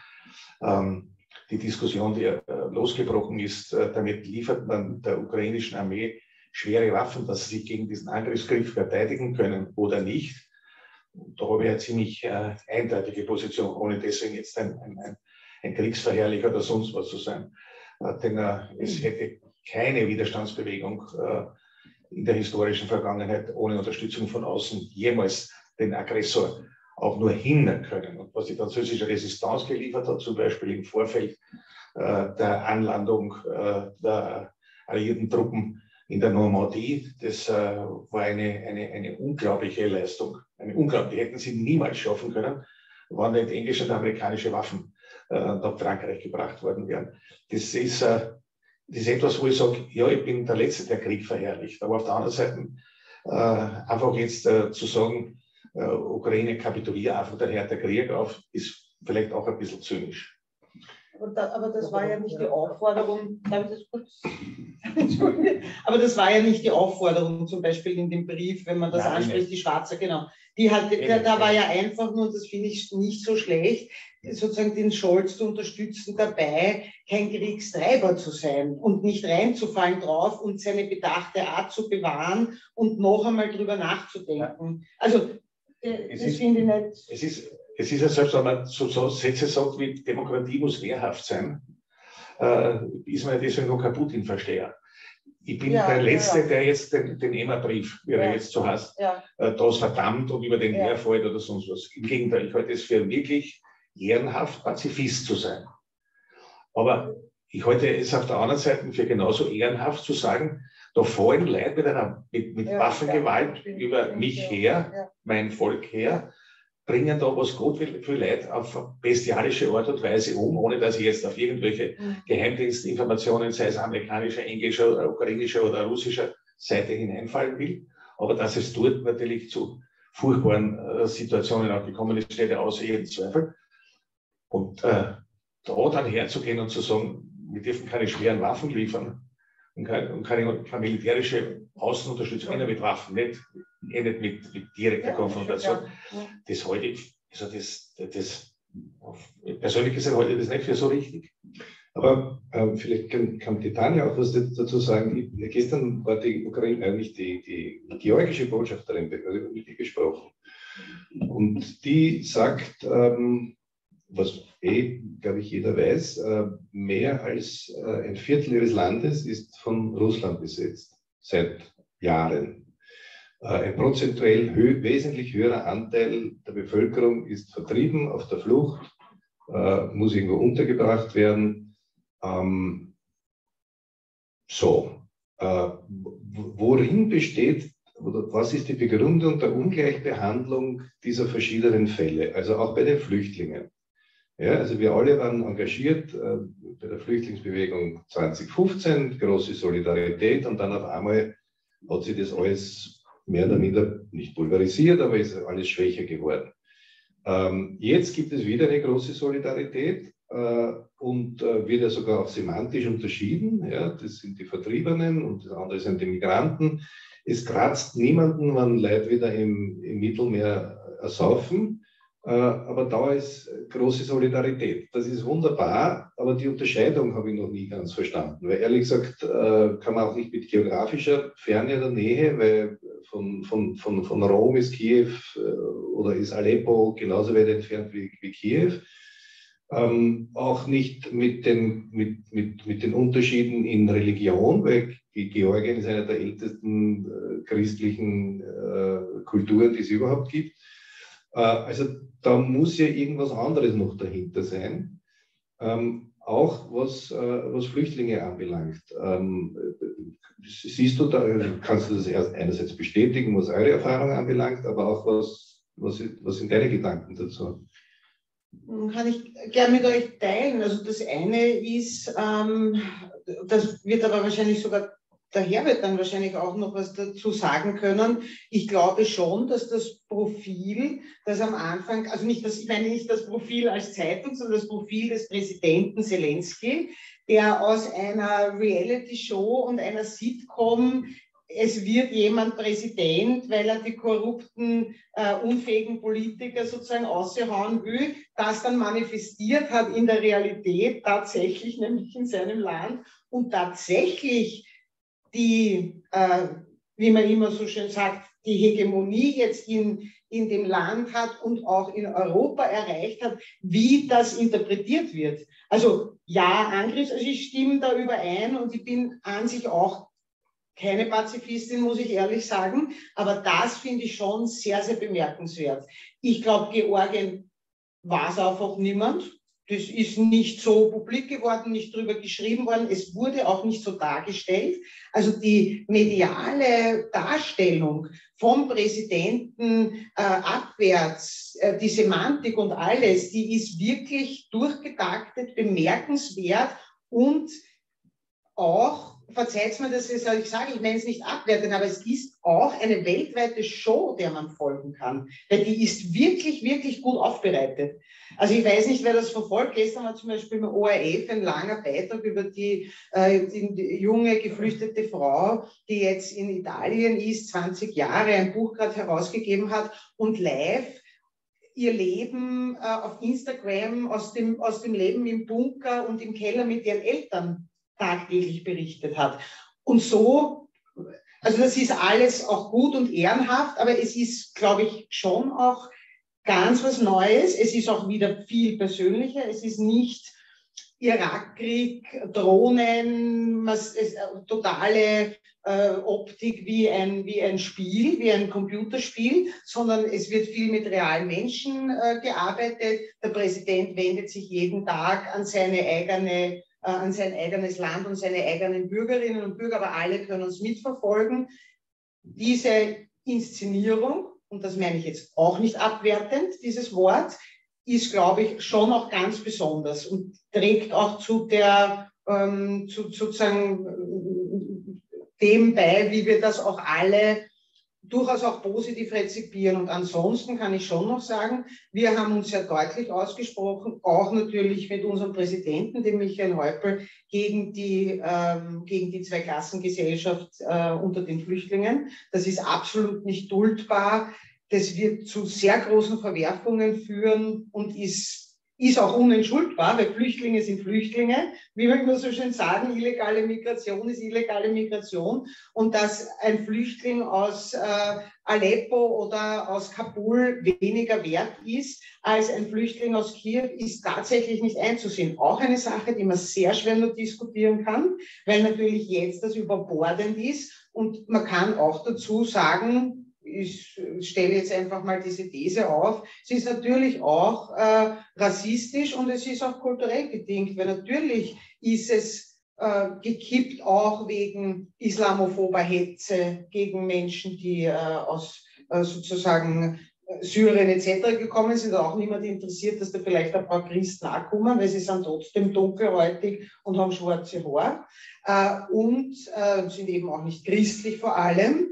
ähm, die Diskussion, die äh, losgebrochen ist, äh, damit liefert man der ukrainischen Armee schwere Waffen, dass sie sich gegen diesen Angriffskrieg verteidigen können oder nicht. Da habe ich eine ziemlich äh, eindeutige Position, ohne deswegen jetzt ein, ein, ein Kriegsverherrlicher oder sonst was zu sein. Äh, denn äh, es hätte keine Widerstandsbewegung äh, in der historischen Vergangenheit ohne Unterstützung von außen jemals den Aggressor auch nur hindern können. Und was die französische Resistance geliefert hat, zum Beispiel im Vorfeld äh, der Anlandung äh, der alliierten Truppen in der Normandie, das äh, war eine, eine, eine unglaubliche Leistung. Eine unglaubliche, hätten sie niemals schaffen können, waren nicht englische und amerikanische Waffen äh, nach Frankreich gebracht worden wären. Das ist, äh, das ist etwas, wo ich sage, ja, ich bin der Letzte, der Krieg verherrlicht. Aber auf der anderen Seite äh, einfach jetzt zu sagen, äh, Ukraine kapituliert einfach daher der Krieg auf, ist vielleicht auch ein bisschen zynisch. Aber, da, aber das war ja nicht die Aufforderung, darf ich das kurz? aber das war ja nicht die Aufforderung, zum Beispiel in dem Brief, wenn man das ja, anspricht, die Schwarze, genau. Die hat, da, da war ja einfach nur, das finde ich nicht so schlecht, sozusagen den Scholz zu unterstützen dabei, kein Kriegstreiber zu sein und nicht reinzufallen drauf und seine bedachte Art zu bewahren und noch einmal drüber nachzudenken. Also es ist, finde ich nicht. Es ist, es ist ja selbst, wenn man so, so Sätze sagt wie Demokratie muss wehrhaft sein, äh, ist man ja deswegen noch kein Putin-Versteher. Ich bin ja, der Letzte, ja. der jetzt den, den EMA-Brief, wie er jetzt so heißt, äh, das verdammt und über den ja. herfällt oder sonst was. Im Gegenteil, ich halte es für wirklich ehrenhaft, Pazifist zu sein. Aber ich halte es auf der anderen Seite für genauso ehrenhaft zu sagen, da fallen Leute mit, einer, mit, mit ja, Waffengewalt ja, über mich her, ja. mein Volk her, bringen da was Gott für, für Leute auf bestialische Art und Weise um, ohne dass ich jetzt auf irgendwelche mhm. Geheimdienstinformationen, sei es amerikanischer, englischer, ukrainischer oder russischer Seite hineinfallen will. Aber dass es dort natürlich zu furchtbaren äh, Situationen auch gekommen ist, steht ja außer jedem Zweifel. Und äh, da dann herzugehen und zu sagen, wir dürfen keine schweren Waffen liefern und keine, und keine militärische Außenunterstützung, mit Waffen, nicht, eh nicht mit, mit direkter ja, Konfrontation. Ja. Das halte ich, also das, das, persönlich halte ich das nicht für so richtig. Aber äh, vielleicht kann, kann die Tanja auch was dazu sagen. Ich, gestern war die Ukraine, äh, nicht die, die georgische Botschafterin mit ihr gesprochen. Und die sagt, ähm, was eh, glaube ich, jeder weiß, äh, mehr als äh, ein Viertel ihres Landes ist von Russland besetzt, seit Jahren. Äh, ein prozentuell hö wesentlich höherer Anteil der Bevölkerung ist vertrieben, auf der Flucht, muss irgendwo untergebracht werden. Ähm, so, worin besteht was ist die Begründung der Ungleichbehandlung dieser verschiedenen Fälle, also auch bei den Flüchtlingen? Ja, also wir alle waren engagiert äh, bei der Flüchtlingsbewegung 2015, große Solidarität und dann auf einmal hat sich das alles mehr oder minder nicht pulverisiert, aber ist alles schwächer geworden. Ähm, jetzt gibt es wieder eine große Solidarität äh, und äh, wird ja sogar auch semantisch unterschieden. Ja, das sind die Vertriebenen und das andere sind die Migranten. Es kratzt niemanden, wenn Leute wieder im, im Mittelmeer ersaufen. Äh, aber da ist große Solidarität. Das ist wunderbar, aber die Unterscheidung habe ich noch nie ganz verstanden. Weil ehrlich gesagt äh, kann man auch nicht mit geografischer Ferne oder Nähe, weil von, von, von, von Rom ist Kiew äh, oder ist Aleppo genauso weit entfernt wie, wie Kiew. Ähm, auch nicht mit den, mit, mit, mit den Unterschieden in Religion, weil Georgien ist eine der ältesten äh, christlichen äh, Kulturen, die es überhaupt gibt. Äh, also da muss ja irgendwas anderes noch dahinter sein. Ähm, auch was, äh, was Flüchtlinge anbelangt. Ähm, siehst du da, kannst du das einerseits bestätigen, was eure Erfahrung anbelangt, aber auch was, was, was sind deine Gedanken dazu? Kann ich gerne mit euch teilen. Also das eine ist, ähm, das wird aber wahrscheinlich sogar der Herr wird dann wahrscheinlich auch noch was dazu sagen können. Ich glaube schon, dass das Profil, das am Anfang, also nicht das, ich meine nicht das Profil als Zeitung, sondern das Profil des Präsidenten Zelensky, der aus einer Reality-Show und einer Sitcom es wird jemand Präsident, weil er die korrupten, äh, unfähigen Politiker sozusagen aushauen will, das dann manifestiert hat in der Realität tatsächlich, nämlich in seinem Land und tatsächlich die, äh, wie man immer so schön sagt, die Hegemonie jetzt in, in dem Land hat und auch in Europa erreicht hat, wie das interpretiert wird. Also ja, Angriffs, also ich stimme da überein und ich bin an sich auch keine Pazifistin, muss ich ehrlich sagen, aber das finde ich schon sehr, sehr bemerkenswert. Ich glaube, Georgien war es einfach niemand. Das ist nicht so publik geworden, nicht drüber geschrieben worden. Es wurde auch nicht so dargestellt. Also die mediale Darstellung vom Präsidenten äh, abwärts, äh, die Semantik und alles, die ist wirklich durchgetaktet, bemerkenswert und auch verzeiht mir, dass ich sage, ich nenne es nicht abwerten, aber es ist auch eine weltweite Show, der man folgen kann. Weil die ist wirklich, wirklich gut aufbereitet. Also ich weiß nicht, wer das verfolgt. Gestern war zum Beispiel im ORF ein langer Beitrag über die, äh, die junge geflüchtete Frau, die jetzt in Italien ist, 20 Jahre, ein Buch gerade herausgegeben hat und live ihr Leben äh, auf Instagram aus dem, aus dem Leben im Bunker und im Keller mit ihren Eltern tagtäglich berichtet hat. Und so, also das ist alles auch gut und ehrenhaft, aber es ist, glaube ich, schon auch ganz was Neues. Es ist auch wieder viel persönlicher. Es ist nicht Irakkrieg, Drohnen, äh, totale äh, Optik wie ein, wie ein Spiel, wie ein Computerspiel, sondern es wird viel mit realen Menschen äh, gearbeitet. Der Präsident wendet sich jeden Tag an seine eigene äh, an sein eigenes Land und seine eigenen Bürgerinnen und Bürger, aber alle können uns mitverfolgen. Diese Inszenierung und das meine ich jetzt auch nicht abwertend, dieses Wort, ist, glaube ich, schon auch ganz besonders und trägt auch zu der, ähm, zu, sozusagen dem bei, wie wir das auch alle durchaus auch positiv rezipieren. Und ansonsten kann ich schon noch sagen, wir haben uns sehr deutlich ausgesprochen, auch natürlich mit unserem Präsidenten, dem Michael Häupl, gegen die, ähm, gegen die Zweiklassengesellschaft äh, unter den Flüchtlingen. Das ist absolut nicht duldbar. Das wird zu sehr großen Verwerfungen führen und ist ist auch unentschuldbar, weil Flüchtlinge sind Flüchtlinge. Wie wir immer so schön sagen, illegale Migration ist illegale Migration. Und dass ein Flüchtling aus äh, Aleppo oder aus Kabul weniger wert ist als ein Flüchtling aus Kiew, ist tatsächlich nicht einzusehen. Auch eine Sache, die man sehr schwer nur diskutieren kann, weil natürlich jetzt das überbordend ist. Und man kann auch dazu sagen, ich stelle jetzt einfach mal diese These auf, es ist natürlich auch äh, rassistisch und es ist auch kulturell bedingt, weil natürlich ist es äh, gekippt auch wegen islamophober Hetze gegen Menschen, die äh, aus äh, sozusagen äh, Syrien etc. gekommen sind, auch niemand interessiert, dass da vielleicht ein paar Christen nachkommen, weil sie sind trotzdem dunkelhäutig und haben schwarze Haare. Äh, und sind eben auch nicht christlich vor allem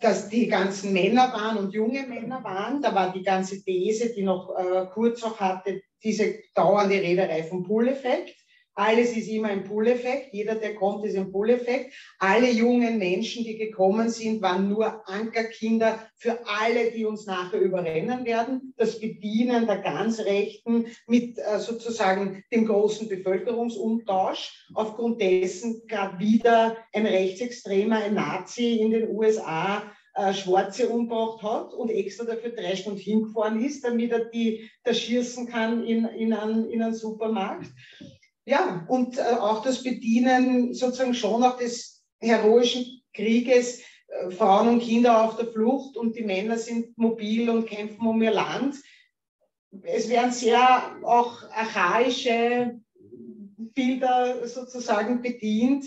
dass die ganzen Männer waren und junge Männer waren. Da war die ganze These, die noch äh, kurz auch hatte, diese dauernde Rederei vom Pull-Effekt. Alles ist immer ein Pull-Effekt. Jeder, der kommt, ist ein Pull-Effekt. Alle jungen Menschen, die gekommen sind, waren nur Ankerkinder für alle, die uns nachher überrennen werden. Das Bedienen der ganz Rechten mit äh, sozusagen dem großen Bevölkerungsumtausch. Aufgrund dessen gerade wieder ein Rechtsextremer, ein Nazi in den USA äh, Schwarze umgebracht hat und extra dafür drei Stunden hingefahren ist, damit er die da schießen kann in, in, einen, in einen Supermarkt. Ja, und äh, auch das Bedienen sozusagen schon auch des heroischen Krieges, äh, Frauen und Kinder auf der Flucht und die Männer sind mobil und kämpfen um ihr Land. Es werden sehr auch archaische Bilder sozusagen bedient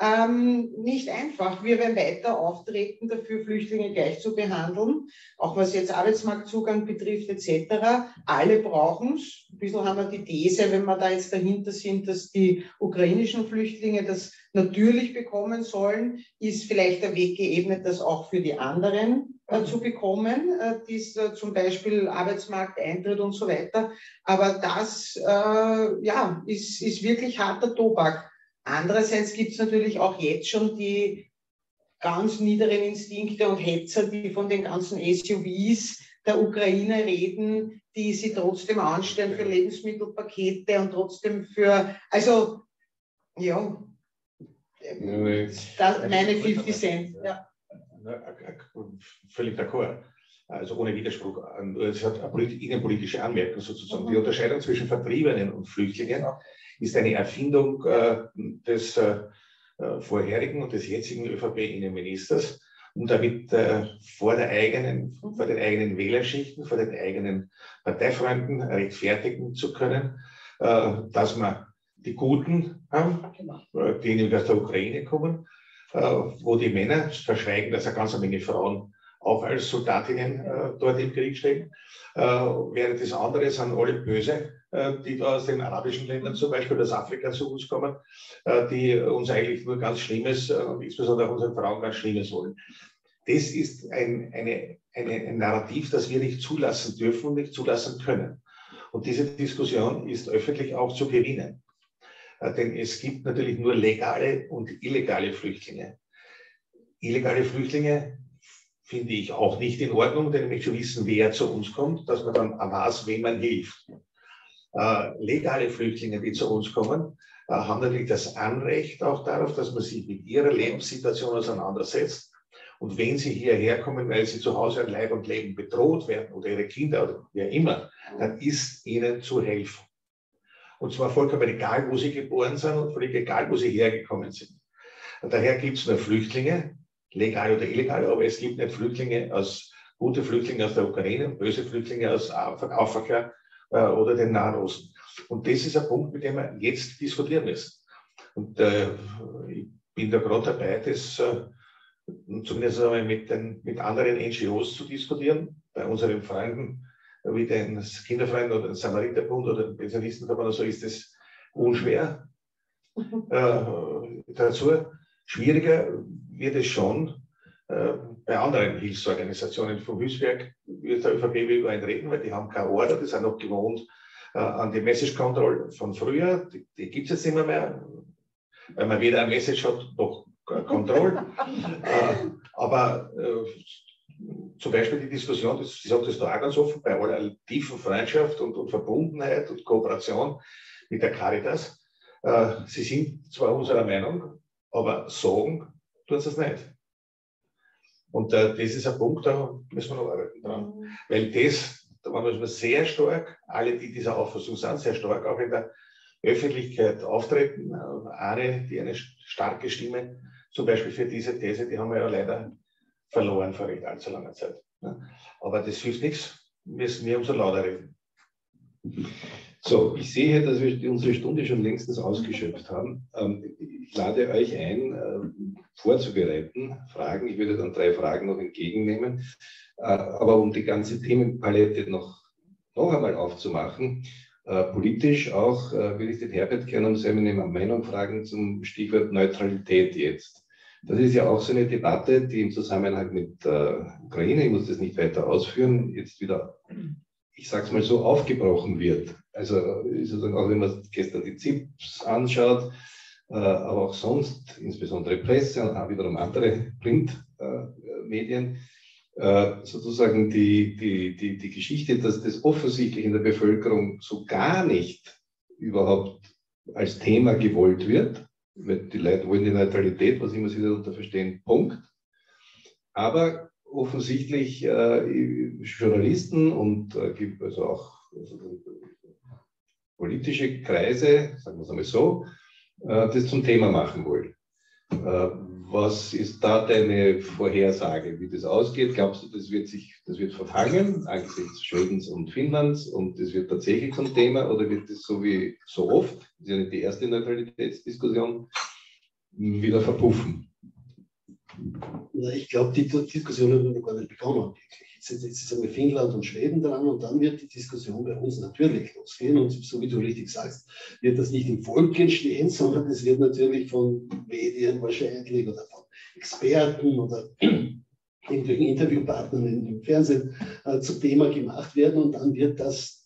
ähm, nicht einfach. Wir werden weiter auftreten dafür, Flüchtlinge gleich zu behandeln, auch was jetzt Arbeitsmarktzugang betrifft etc. Alle brauchen es. Ein bisschen haben wir die These, wenn wir da jetzt dahinter sind, dass die ukrainischen Flüchtlinge das natürlich bekommen sollen, ist vielleicht der Weg geebnet, das auch für die anderen äh, zu bekommen, äh, dies, äh, zum Beispiel Arbeitsmarkteintritt und so weiter. Aber das äh, ja, ist, ist wirklich harter Tobak. Andererseits gibt es natürlich auch jetzt schon die ganz niederen Instinkte und Hetzer, die von den ganzen SUVs der Ukraine reden, die sie trotzdem anstellen für Lebensmittelpakete und trotzdem für, also ja, das, meine 50 Cent. Ja. Völlig d'accord. Also ohne Widerspruch. Es hat eine innenpolitische Anmerkung sozusagen. Die Unterscheidung zwischen Vertriebenen und Flüchtlingen ist eine Erfindung äh, des äh, äh, vorherigen und des jetzigen ÖVP-Innenministers, um damit äh, vor, der eigenen, vor den eigenen Wählerschichten, vor den eigenen Parteifreunden rechtfertigen zu können, äh, dass man die Guten haben, äh, die nämlich aus der Ukraine kommen, wo die Männer verschweigen, dass eine ganze Menge Frauen auch als Soldatinnen äh, dort im Krieg stehen. Äh, während das andere sind alle böse, äh, die da aus den arabischen Ländern zum Beispiel aus Afrika zu uns kommen, äh, die uns eigentlich nur ganz Schlimmes äh, und insbesondere auch unseren Frauen ganz Schlimmes wollen. Das ist ein, eine, eine, ein Narrativ, das wir nicht zulassen dürfen und nicht zulassen können. Und diese Diskussion ist öffentlich auch zu gewinnen. Äh, denn es gibt natürlich nur legale und illegale Flüchtlinge. Illegale Flüchtlinge finde ich auch nicht in Ordnung, denn ich möchte wissen, wer zu uns kommt, dass man dann weiß, wem man hilft. Äh, legale Flüchtlinge, die zu uns kommen, äh, haben natürlich das Anrecht auch darauf, dass man sich mit ihrer Lebenssituation auseinandersetzt. Und wenn sie hierher kommen, weil sie zu Hause an Leib und Leben bedroht werden oder ihre Kinder oder wer immer, dann ist ihnen zu helfen. Und zwar vollkommen egal, wo sie geboren sind und völlig egal, wo sie hergekommen sind. Daher gibt es nur Flüchtlinge, legal oder illegal, aber es gibt nicht Flüchtlinge aus, gute Flüchtlinge aus der Ukraine und böse Flüchtlinge aus Afrika äh, oder den Nahen Osten. Und das ist ein Punkt, mit dem wir jetzt diskutieren müssen. Und äh, ich bin da gerade dabei, das äh, zumindest einmal mit, den, mit anderen NGOs zu diskutieren, bei unseren Freunden, wie den Kinderfreunden oder den Samariterbund oder den Pensionistenverband oder so, ist es unschwer. äh, dazu schwieriger wird es schon äh, bei anderen Hilfsorganisationen vom Hilfswerk, wird der ÖVP über einen reden, weil die haben keine Order, die sind noch gewohnt äh, an die Message Control von früher, die, die gibt es jetzt nicht mehr, mehr, weil man weder ein Message hat noch Control. äh, aber äh, zum Beispiel die Diskussion, ich sage das da auch ganz offen, bei aller tiefen Freundschaft und, und Verbundenheit und Kooperation mit der Caritas, äh, sie sind zwar unserer Meinung, aber sagen tun sie es nicht. Und äh, das ist ein Punkt, da müssen wir noch arbeiten dran. Mhm. Weil das, da waren wir sehr stark, alle, die dieser Auffassung sind, sehr stark auch in der Öffentlichkeit auftreten. Eine, die eine starke Stimme, zum Beispiel für diese These, die haben wir ja leider verloren vor recht allzu langer Zeit. Aber das hilft nichts, müssen wir umso lauter reden. So, ich sehe, dass wir unsere Stunde schon längstens ausgeschöpft haben. Ähm, ich lade euch ein, äh, vorzubereiten, Fragen. Ich würde dann drei Fragen noch entgegennehmen. Äh, aber um die ganze Themenpalette noch, noch einmal aufzumachen, äh, politisch auch würde ich den Herbert gerne um seine Meinung fragen zum Stichwort Neutralität jetzt. Das ist ja auch so eine Debatte, die im Zusammenhang mit Ukraine, ich muss das nicht weiter ausführen, jetzt wieder ich sage es mal so, aufgebrochen wird. Also sozusagen auch wenn man gestern die ZIPs anschaut, äh, aber auch sonst, insbesondere Presse und wiederum andere Printmedien, äh, sozusagen die, die, die, die Geschichte, dass das offensichtlich in der Bevölkerung so gar nicht überhaupt als Thema gewollt wird. Die Leute wollen die Neutralität, was immer sie darunter verstehen, Punkt. Aber offensichtlich äh, Journalisten und äh, also auch also, politische Kreise, sagen wir es einmal so, äh, das zum Thema machen wollen. Äh, was ist da deine Vorhersage, wie das ausgeht? Glaubst du, das wird sich, das wird verfangen angesichts Schwedens und Finnlands und das wird tatsächlich zum Thema oder wird es so wie so oft, das ist ja nicht die erste Neutralitätsdiskussion, wieder verpuffen? Ich glaube, die Diskussion hat noch gar nicht begonnen. Jetzt, ist einmal Finnland und Schweden dran und dann wird die Diskussion bei uns natürlich losgehen. Und so wie du richtig sagst, wird das nicht im Volk entstehen, sondern es wird natürlich von Medien wahrscheinlich oder von Experten oder irgendwelchen Interviewpartnern im Fernsehen äh, zum Thema gemacht werden und dann wird das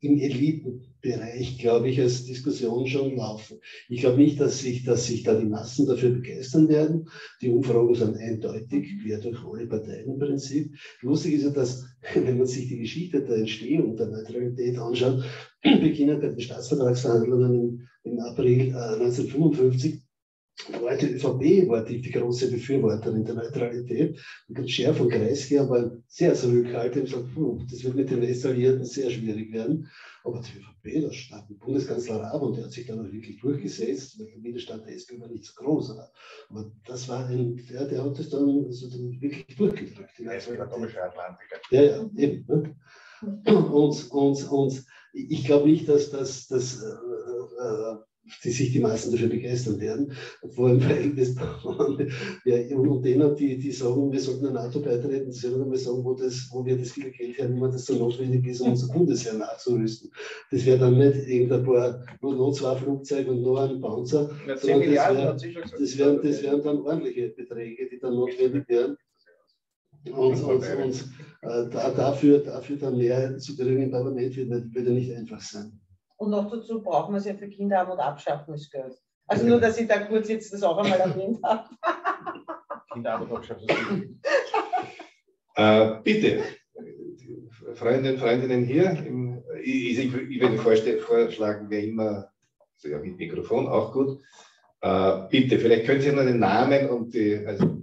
im Elitenbereich, glaube ich, als Diskussion schon laufen. Ich glaube nicht, dass sich, dass sich da die Massen dafür begeistern werden. Die Umfragen sind eindeutig, quer durch alle Parteien im Prinzip. Lustig ist ja, dass, wenn man sich die Geschichte der Entstehung der Neutralität anschaut, beginnend bei den Staatsvertragsverhandlungen im, im April äh, 1955, war die ÖVP war die, die große Befürworterin der Neutralität. Und Scherf und Kreisky waren sehr zurückhaltend und gesagt, das wird mit den Westalliierten sehr schwierig werden. Aber die ÖVP, der Staat, Bundeskanzler Raab, und der hat sich dann auch wirklich durchgesetzt, weil der Widerstand der SPÖ war nicht so groß. Aber, aber das war ein, der, der hat das dann, also dann wirklich durchgedrückt. Der ist der komische Atlantiker. Ja, ja, eben. Ne? Und, und, und ich glaube nicht, dass das, das äh, äh, die sich die meisten dafür begeistern werden. Vor allem, das ja, und denen, die, die sagen, wir sollten der NATO beitreten, sollen mal sagen, wo, das, wo wir das viele Geld hernehmen, das so notwendig ist, um unser Bundesheer nachzurüsten. Das wäre dann nicht irgendein paar, nur noch zwei Flugzeuge und noch ein Panzer, ja, sondern das, wär, das, wären, das wären dann ordentliche Beträge, die dann notwendig wären. Und, und, und äh, da, dafür, dafür dann mehr zu kriegen im Parlament wird, nicht, wird ja nicht einfach sein. Und noch dazu brauchen wir es ja für Kinderarmut abschaffen, das Geld. Also nur, dass ich da kurz jetzt das auch einmal erwähnt habe. Kinderarmut abschaffen. äh, bitte, Freundinnen und Freundinnen hier, im, ich, ich, ich würde vorschlagen, wer immer, also ja mit Mikrofon, auch gut. Äh, bitte, vielleicht können Sie noch den Namen und die, also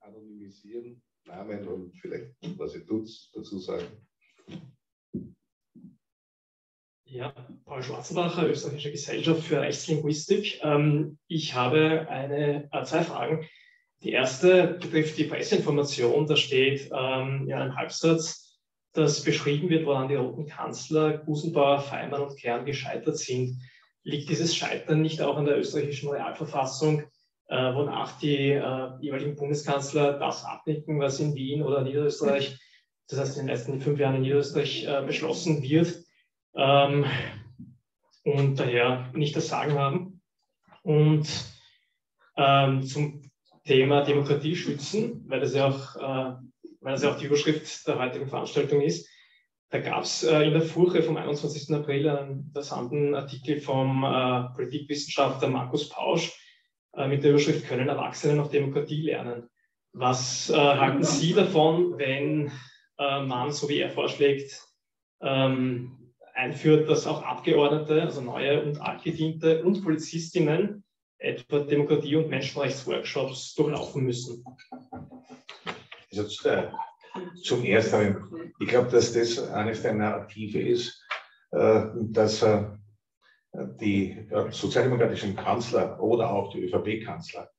anonymisieren, Namen und vielleicht, was Sie dazu sagen. Ja, Paul Schwarzenbacher, Österreichische Gesellschaft für Rechtslinguistik. Ähm, ich habe eine, äh, zwei Fragen. Die erste betrifft die Presseinformation. Da steht ähm, in einem Halbsatz, dass beschrieben wird, woran die roten Kanzler Gusenbauer, Feimann und Kern gescheitert sind. Liegt dieses Scheitern nicht auch an der österreichischen Realverfassung, äh, wonach die äh, jeweiligen Bundeskanzler das abnicken, was in Wien oder Niederösterreich, das heißt in den letzten fünf Jahren in Niederösterreich beschlossen wird ähm, und daher nicht das Sagen haben. Und ähm, zum Thema Demokratie schützen, weil das ja auch, äh, weil das ja auch die Überschrift der heutigen Veranstaltung ist. Da gab es äh, in der Furche vom 21. April einen interessanten Artikel vom äh, Politikwissenschaftler Markus Pausch äh, mit der Überschrift Können Erwachsene noch Demokratie lernen? Was äh, halten Sie davon, wenn äh, man, so wie er vorschlägt, ähm, einführt, dass auch Abgeordnete, also neue und altgediente und Polizistinnen etwa Demokratie- und Menschenrechtsworkshops durchlaufen müssen? Also, äh, zum Ersten, ich glaube, dass das eines der Narrative ist, äh, dass äh, die sozialdemokratischen Kanzler oder auch die ÖVP-Kanzler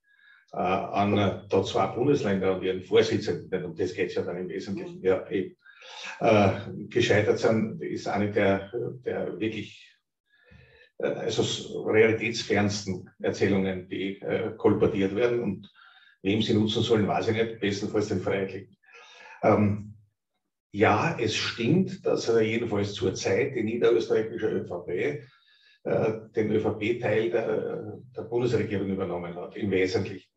an da zwei Bundesländer und ihren Vorsitzenden, um das geht es ja dann im Wesentlichen, ja, eben, gescheitert sind, ist eine der, der wirklich also realitätsfernsten Erzählungen, die kolportiert werden und wem sie nutzen sollen, weiß ich nicht, bestenfalls den Freiheitlichen. Ähm, ja, es stimmt, dass er jedenfalls zur Zeit die niederösterreichische ÖVP äh, den ÖVP-Teil der, der, Bundesregierung übernommen hat, im Wesentlichen.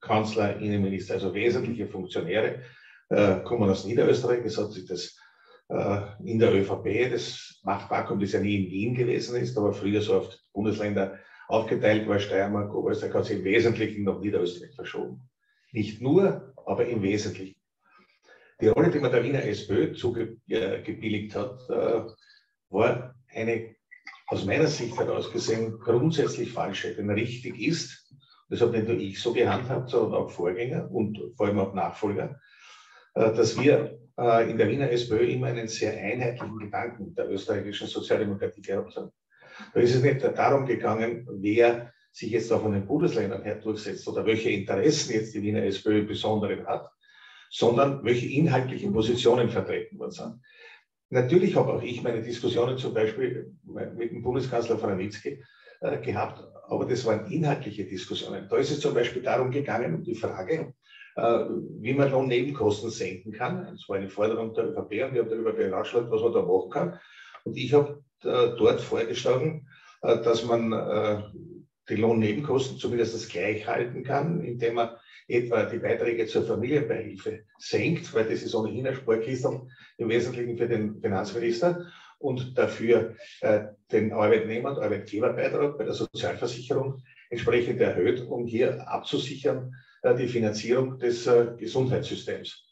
Kanzler, Innenminister, also wesentliche Funktionäre äh, kommen aus Niederösterreich. Es hat sich das äh, in der ÖVP, das Machtvakuum, das ja nie in Wien gewesen ist, aber früher so auf Bundesländer aufgeteilt war, Steiermark, Oberösterreich, hat sich im Wesentlichen nach Niederösterreich verschoben. Nicht nur, aber im Wesentlichen. Die Rolle, die man der Wiener SPÖ zugebilligt hat, äh, war eine aus meiner Sicht heraus gesehen grundsätzlich falsche. Denn richtig ist, das habe nicht nur ich so gehandhabt, sondern auch Vorgänger und vor allem auch Nachfolger, äh, dass wir äh, in der Wiener SPÖ immer einen sehr einheitlichen Gedanken der österreichischen Sozialdemokratie gehabt haben. Da ist es nicht darum gegangen, wer sich jetzt auch von den Bundesländern her durchsetzt oder welche Interessen jetzt die Wiener SPÖ Besonderen hat, sondern welche inhaltlichen Positionen vertreten worden sind. Natürlich habe auch ich meine Diskussionen zum Beispiel mit dem Bundeskanzler Franitzky äh, gehabt, aber das waren inhaltliche Diskussionen. Da ist es zum Beispiel darum gegangen, um die Frage, äh, wie man Lohnnebenkosten senken kann. Das war eine Forderung der ÖVP und wir haben darüber beratschlagt, was man da machen kann. Und ich habe äh, dort vorgeschlagen, äh, dass man äh, die Lohnnebenkosten zumindest gleich halten kann, indem man etwa die Beiträge zur Familienbeihilfe senkt, weil das ist ohnehin ein Sportkistel im Wesentlichen für den Finanzminister und dafür äh, den Arbeitnehmer- und Arbeitgeberbeitrag bei der Sozialversicherung entsprechend erhöht, um hier abzusichern äh, die Finanzierung des äh, Gesundheitssystems.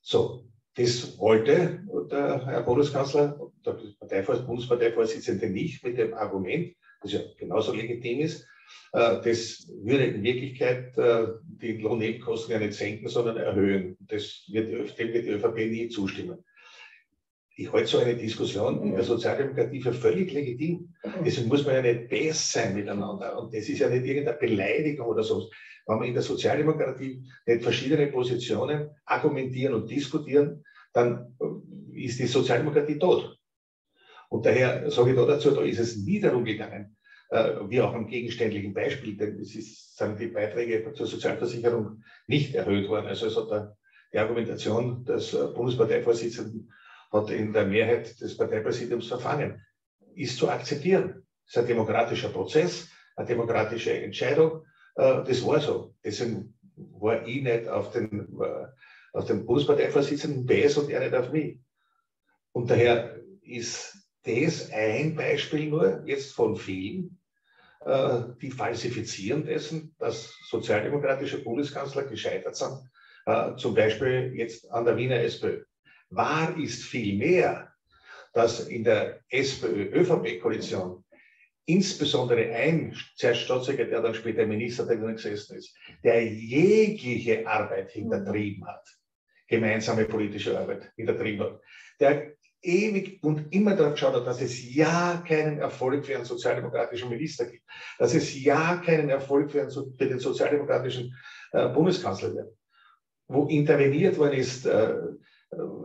So, das wollte der Herr Bundeskanzler, der Bundesparteivorsitzende nicht mit dem Argument, das ja genauso legitim ist, äh, das würde in Wirklichkeit äh, die Lohnnebenkosten ja nicht senken, sondern erhöhen. Das wird, dem wird die ÖVP nie zustimmen. Ich halte so eine Diskussion in der Sozialdemokratie für völlig legitim. Deswegen muss man ja nicht besser sein miteinander. Und das ist ja nicht irgendeine Beleidigung oder so. Wenn wir in der Sozialdemokratie nicht verschiedene Positionen argumentieren und diskutieren, dann ist die Sozialdemokratie tot. Und daher sage ich da dazu, da ist es nie darum gegangen, äh, wie auch am gegenständlichen Beispiel, denn es ist, sind die Beiträge zur Sozialversicherung nicht erhöht worden. Also es hat da die Argumentation des äh, Bundesparteivorsitzenden hat in der Mehrheit des Parteipräsidiums verfangen. Ist zu akzeptieren. Es ist ein demokratischer Prozess, eine demokratische Entscheidung. Äh, das war so. Deswegen war ich nicht auf den, auf den Bundesparteivorsitzenden BS und er nicht auf mich. Und daher ist das ein Beispiel nur jetzt von vielen, äh, die falsifizieren dessen, dass sozialdemokratische Bundeskanzler gescheitert sind, äh, zum Beispiel jetzt an der Wiener SPÖ. Wahr ist vielmehr, dass in der SPÖ-ÖVP-Koalition insbesondere ein Staatssekretär, dann später Minister, der gesessen ist, der jegliche Arbeit hintertrieben hat, gemeinsame politische Arbeit hintertrieben hat, der ewig und immer darauf geschaut hat, dass es ja keinen Erfolg für einen sozialdemokratischen Minister gibt, dass es ja keinen Erfolg für, einen, für den sozialdemokratischen äh, Bundeskanzler wird. Wo interveniert worden ist, äh,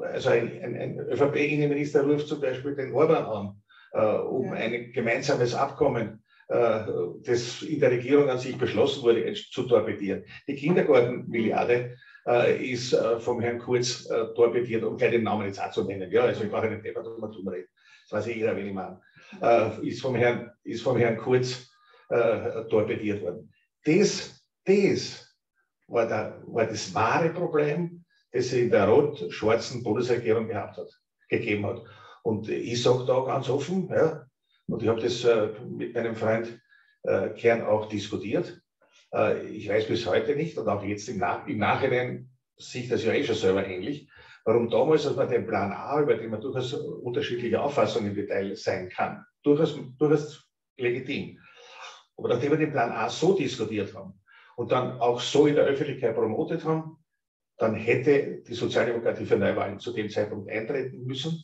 also ein, ein, ein ÖVP-Innenminister ruft zum Beispiel den Orban an, äh, um ja. ein gemeinsames Abkommen äh, das in der Regierung an sich beschlossen wurde, zu torpedieren. Die Kindergartenmilliarde äh, ist äh, vom Herrn Kurz äh, torpediert, um gleich den Namen jetzt auch zu nennen. Ja, also ich brauche nicht deppert um dumm reden. Das weiß ja jeder, wen ich meine. Äh, ist, vom Herrn, ist vom Herrn Kurz äh, torpediert worden. Das, das war, der, war das wahre Problem, das es in der rot-schwarzen Bundesregierung gehabt hat, gegeben hat. Und ich sage da ganz offen, ja, und ich habe das äh, mit meinem Freund äh, Kern auch diskutiert. Äh, ich weiß bis heute nicht und auch jetzt im, Nach im Nachhinein sieht das ja eh schon selber ähnlich, warum damals, als man den Plan A, über den man durchaus unterschiedliche Auffassungen im Detail sein kann, durchaus, durchaus legitim. Aber nachdem wir den Plan A so diskutiert haben und dann auch so in der Öffentlichkeit promotet haben, dann hätte die Sozialdemokratie für Neuwahlen zu dem Zeitpunkt eintreten müssen,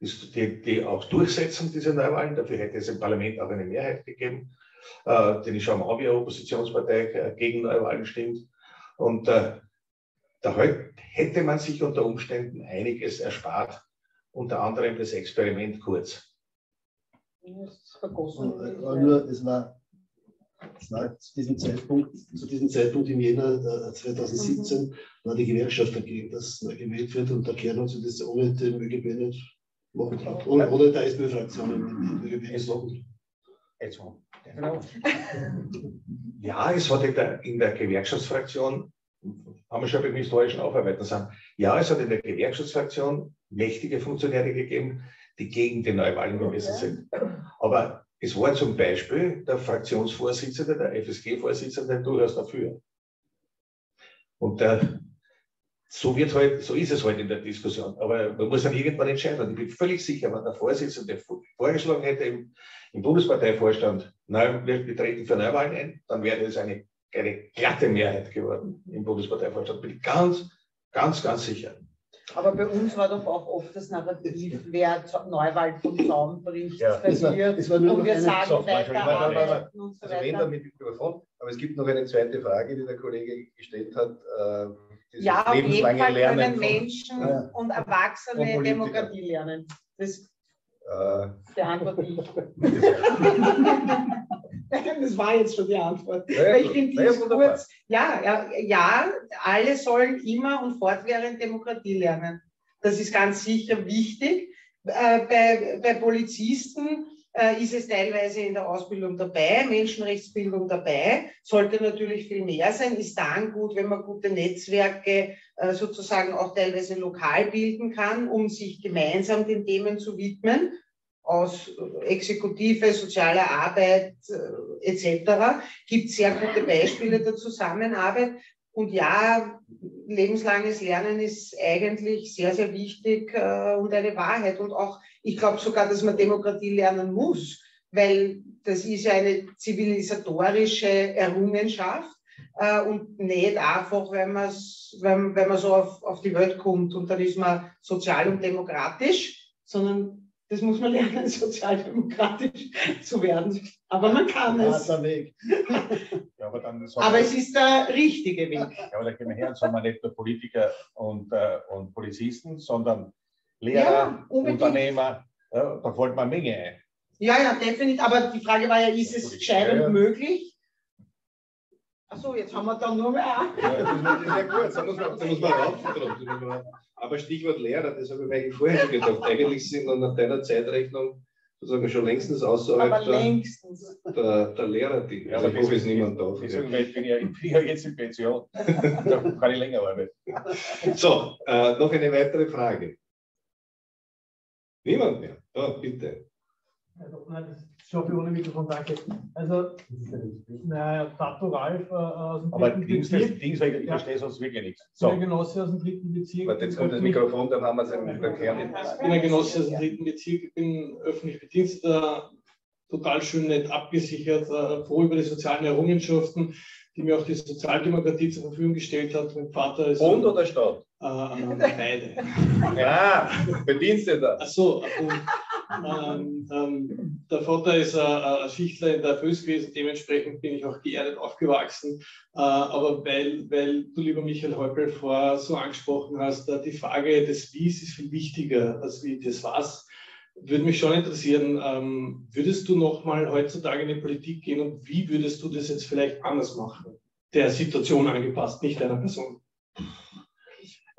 die, die auch durchsetzen, diese Neuwahlen. Dafür hätte es im Parlament auch eine Mehrheit gegeben, äh, denn ich schaue mal an, wie eine Oppositionspartei äh, gegen Neuwahlen stimmt. Und äh, da hätte man sich unter Umständen einiges erspart, unter anderem das Experiment kurz. Nur, es war es war zu diesem Zeitpunkt, zu diesem Zeitpunkt im Jänner 2017 mhm. war die Gewerkschaft dagegen, dass neu gewählt wird und der Kern sich das ohne den ÖGB nicht Oder, oder im ÖGB nicht machen Genau. Ja, es hat in der, in der Gewerkschaftsfraktion, haben wir schon beim historischen Aufarbeiten sagen, ja, es hat in der Gewerkschaftsfraktion mächtige Funktionäre gegeben, die gegen die Neuwahlen gewesen sind. Aber es war zum Beispiel der Fraktionsvorsitzende, der FSG-Vorsitzende durchaus dafür. Und der, so wird halt, so ist es halt in der Diskussion. Aber man muss dann irgendwann entscheiden. Und ich bin völlig sicher, wenn der Vorsitzende vorgeschlagen hätte im, im Bundesparteivorstand, nein, wir treten für Neuwahlen ein, dann wäre es eine, eine glatte Mehrheit geworden im Bundesparteivorstand. Bin ich ganz, ganz, ganz sicher. Aber bei uns war doch auch oft das Narrativ, wer Neuwald vom Zaun bricht, ja. verliert. Es war, es war und wir sagen so, weiter und so also weiter. Mit Mikrofon. Aber es gibt noch eine zweite Frage, die der Kollege gestellt hat. Äh, ja, auf jeden Fall können Menschen ja. und Erwachsene und Demokratie lernen. Das äh, beantworte ich. das war jetzt schon die Antwort. Ja, ich finde die ist kurz. Ja, ja, ja, alle sollen immer und fortwährend Demokratie lernen. Das ist ganz sicher wichtig. Äh, bei, bei Polizisten äh, ist es teilweise in der Ausbildung dabei, Menschenrechtsbildung dabei, sollte natürlich viel mehr sein, ist dann gut, wenn man gute Netzwerke äh, sozusagen auch teilweise lokal bilden kann, um sich gemeinsam den Themen zu widmen aus Exekutive, sozialer Arbeit äh, etc. gibt sehr gute Beispiele der Zusammenarbeit. Und ja, lebenslanges Lernen ist eigentlich sehr, sehr wichtig äh, und eine Wahrheit. Und auch, ich glaube sogar, dass man Demokratie lernen muss, weil das ist ja eine zivilisatorische Errungenschaft äh, und nicht einfach, wenn, wenn, wenn man so auf, auf die Welt kommt und dann ist man sozial und demokratisch, sondern das muss man lernen, sozialdemokratisch zu werden. Aber man kann es. Weg. Ja, aber, dann aber es ist der richtige Weg. Ja, aber da gehen wir her und sagen wir nicht nur Politiker und, äh, und Polizisten, sondern Lehrer, ja, Unternehmer. Ja, da fällt man eine Menge ein. Ja, ja, definitiv. Aber die Frage war ja, ist es gescheit und möglich? Achso, jetzt haben wir dann nur mehr. Ja, das ist ja gut, da muss man, da muss man rauf. Aber Stichwort Lehrer, das habe ich mir eigentlich vorher schon gedacht. Eigentlich sind dann nach deiner Zeitrechnung sozusagen schon längstens außerhalb der, der, der Lehrer, die ja, also ist niemand da. Deswegen bin ich, bin ja jetzt in Pension. da kann ich länger arbeiten. So, äh, noch eine weitere Frage. Niemand mehr? Ja, bitte. Also, Schaffe ohne Mikrofon, danke. Also, naja, Tato Ralf äh, aus dem Aber Dings, Bezirk. Dings, ich ja. verstehe sonst wirklich nichts. So. Ich bin ein Genosse aus dem dritten Bezirk. Warte, jetzt kommt das Mikrofon, dann haben wir es im erklärt. Ich bin ein Genosse aus dem dritten Bezirk, ich bin öffentlich Bediensteter, total schön nett abgesichert, äh, froh über die sozialen Errungenschaften, die mir auch die Sozialdemokratie zur Verfügung gestellt hat. Mein Vater ist. Bund oder Stadt? Äh, beide. Ja, Bediensteter. Ach so, ähm, ähm, der Vater ist äh, ein Schichtler in der FÖS gewesen, dementsprechend bin ich auch geerdet aufgewachsen. Äh, aber weil, weil du, lieber Michael Häupl, vorher so angesprochen hast, äh, die Frage des Wies ist viel wichtiger als wie des Was. würde mich schon interessieren, ähm, würdest du nochmal heutzutage in die Politik gehen und wie würdest du das jetzt vielleicht anders machen? Der Situation angepasst, nicht deiner Person.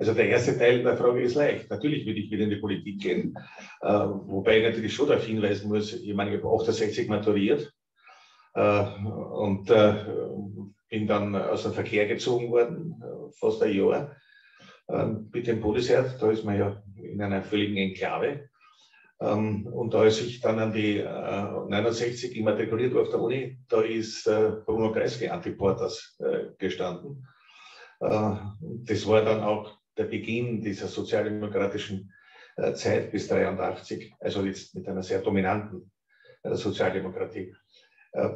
Also der erste Teil der Frage ist leicht. Natürlich würde ich wieder in die Politik gehen. Äh, wobei ich natürlich schon darauf hinweisen muss, ich meine, ich habe 68 maturiert äh, und äh, bin dann aus dem Verkehr gezogen worden, äh, fast ein Jahr, äh, mit dem Bundesheer. Da ist man ja in einer völligen Enklave. Ähm, und ist ich dann an die 69 immatrikuliert war auf der Uni, da ist Bruno Kreisky Antiportas gestanden. das war dann auch der Beginn dieser sozialdemokratischen äh, Zeit bis 83, also jetzt mit einer sehr dominanten äh, Sozialdemokratie. Äh,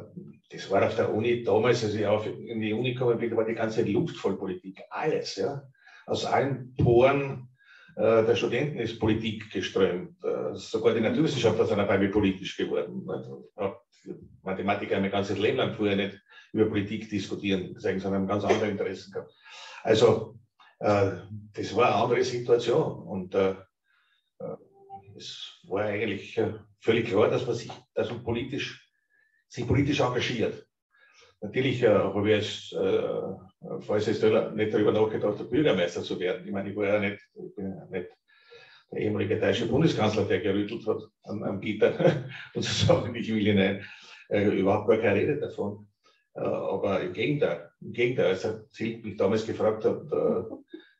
das war auf der Uni damals, als ich auf, in die Uni gekommen bin, war die ganze Luft voll Politik. Alles, ja. Aus allen Poren der Studenten ist Politik geströmt. Sogar die Naturwissenschaftler sind dabei politisch geworden. Mathematiker haben ein ganzes Leben lang vorher nicht über Politik diskutieren, sondern haben ganz andere Interessen gehabt. Also das war eine andere Situation. Und äh, äh, es war eigentlich völlig klar, dass man sich, dass man politisch, sich politisch engagiert. Natürlich äh, habe ich als äh, falls nicht darüber nachgedacht, der Bürgermeister zu werden. Ich meine, ich war ja nicht, ich ja nicht der ehemalige deutsche Bundeskanzler, der gerüttelt hat am, am Gitter und zu sagen, ich will hinein. Äh, überhaupt gar keine Rede davon. Äh, aber im Gegenteil, im Gegenteil, als er mich damals gefragt hat, äh,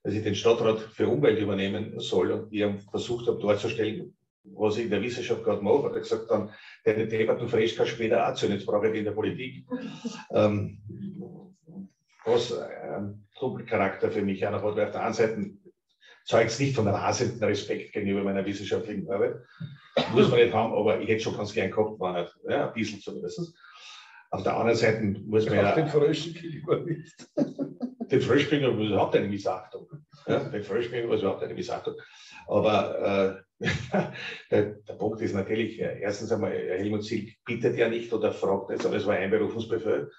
dass ich den Stadtrat für Umwelt übernehmen soll und ich versucht habe darzustellen, was ich in der Wissenschaft gerade mache, hat er gesagt dann, deine Debatte du fräst kannst später auch zu, jetzt brauche ich die in der Politik. ähm, was ein Doppelcharakter für mich einer hat, weil auf der einen Seite zeugt es nicht von rasenden Respekt gegenüber meiner wissenschaftlichen Arbeit. Muss man nicht haben, aber ich hätte schon ganz gern gehabt, war nicht, ja, ein bisschen zumindest. Auf der anderen Seite muss man ja. Den Fröschenkill lieber nicht. Den Fröschbringer was überhaupt eine Missachtung. Ja, den Fröschbringer was überhaupt eine Missachtung. Aber äh, der, der, Punkt ist natürlich, äh, erstens einmal, Helmut Sieg bittet ja nicht oder fragt nicht, sondern es war ein Berufungsbefehl.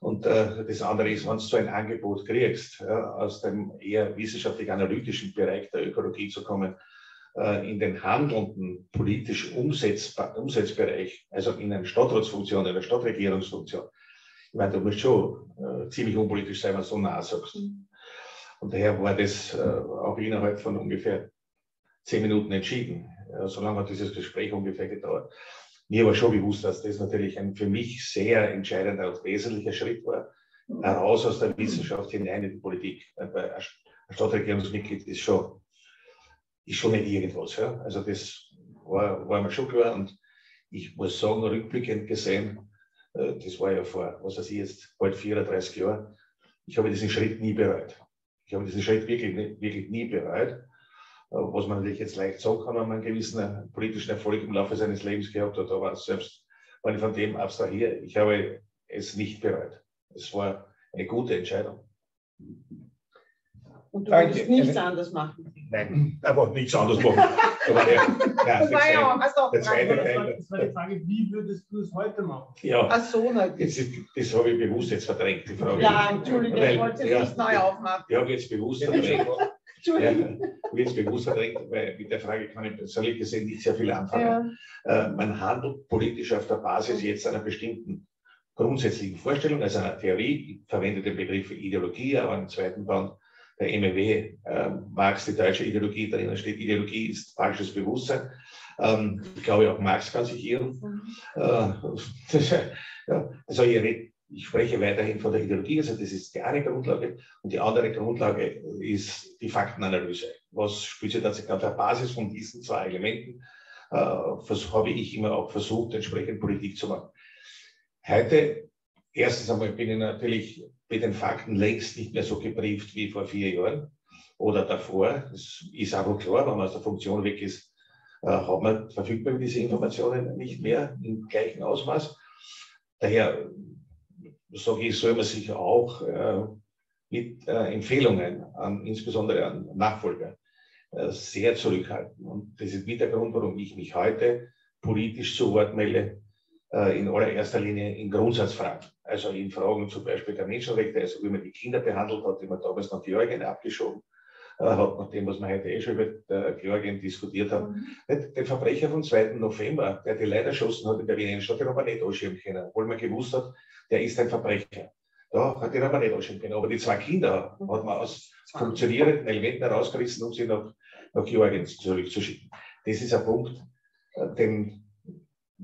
Und äh, das andere ist, wenn du so ein Angebot kriegst, ja, aus dem eher wissenschaftlich-analytischen Bereich der Ökologie zu kommen, äh, in den handelnden politisch Umsetzbereich, also in eine Stadtratsfunktion, in eine Stadtregierungsfunktion. Ich meine, du musst schon äh, ziemlich unpolitisch sein, wenn du so nah sagst. Mhm. Und daher war das äh, auch innerhalb von ungefähr zehn Minuten entschieden. Ja, so lange hat dieses Gespräch ungefähr gedauert. Mir war schon bewusst, dass das natürlich ein für mich sehr entscheidender und wesentlicher Schritt war, mhm. heraus aus der Wissenschaft hinein in die Politik. Ein Stadtregierungsmitglied ist schon ist schon nicht irgendwas. Ja? Also das war, war mir schon klar und ich muss sagen, rückblickend gesehen, äh, das war ja vor, was weiß ich jetzt, bald 34 Jahren, ich habe diesen Schritt nie bereut. Ich habe diesen Schritt wirklich, wirklich nie bereut. Äh, was man natürlich jetzt leicht sagen kann, wenn man einen gewissen politischen Erfolg im Laufe seines Lebens gehabt hat, aber selbst wenn ich von dem abstrahiere, ich habe es nicht bereut. Es war eine gute Entscheidung. Und du Danke. würdest nichts anders machen. Nein, aber nichts anderes machen. Aber ja, das war ja, also, der zweite Teil. Das war die Frage, wie würdest du es heute machen? Ja, Ach so, das, das habe ich bewusst jetzt verdrängt, die Frage. Ja, Entschuldige, weil, ich wollte es ja, nicht neu aufmachen. Ich habe jetzt bewusst verdrängt. Entschuldigung. Ja, jetzt bewusst verdrängt, weil mit der Frage kann ich persönlich gesehen nicht sehr viel anfangen. Ja. Äh, man handelt politisch auf der Basis jetzt einer bestimmten grundsätzlichen Vorstellung, also einer Theorie. Ich verwende den Begriff Ideologie, aber im zweiten Band der MEW, äh, Marx, die deutsche Ideologie, darin steht, Ideologie ist falsches Bewusstsein. Ähm, ich glaube, auch Marx kann sich irren. Mhm. Äh, ja, also ich, ich, spreche weiterhin von der Ideologie, also das ist die eine Grundlage. Und die andere Grundlage ist die Faktenanalyse. Was spielt sich tatsächlich auf der Basis von diesen zwei Elementen? Äh, habe ich immer auch versucht, entsprechend Politik zu machen. Heute, erstens einmal bin ich natürlich mit den Fakten längst nicht mehr so gebrieft wie vor vier Jahren oder davor. Das ist aber klar, wenn man aus der Funktion weg ist, äh, hat man verfügbar diese Informationen nicht mehr im gleichen Ausmaß. Daher sage ich, soll man sich auch äh, mit äh, Empfehlungen an, insbesondere an Nachfolger, äh, sehr zurückhalten. Und das ist mit der Grund, warum ich mich heute politisch zu Wort melde, äh, in allererster Linie in Grundsatzfragen. Also in Fragen zum Beispiel der Menschenrechte, also wie man die Kinder behandelt hat, die man damals nach Georgien abgeschoben, hat, nach dem, was wir heute eh schon über Georgien diskutiert haben. Mhm. Den Verbrecher vom 2. November, der die Leute erschossen hat in der Wiener Stadt, den haben wir nicht anschieben können, obwohl man gewusst hat, der ist ein Verbrecher. Ja, den haben wir nicht anschieben können. Aber die zwei Kinder hat man aus funktionierenden Elementen herausgerissen, um sie nach, nach Georgien zurückzuschicken. Das ist ein Punkt, äh, den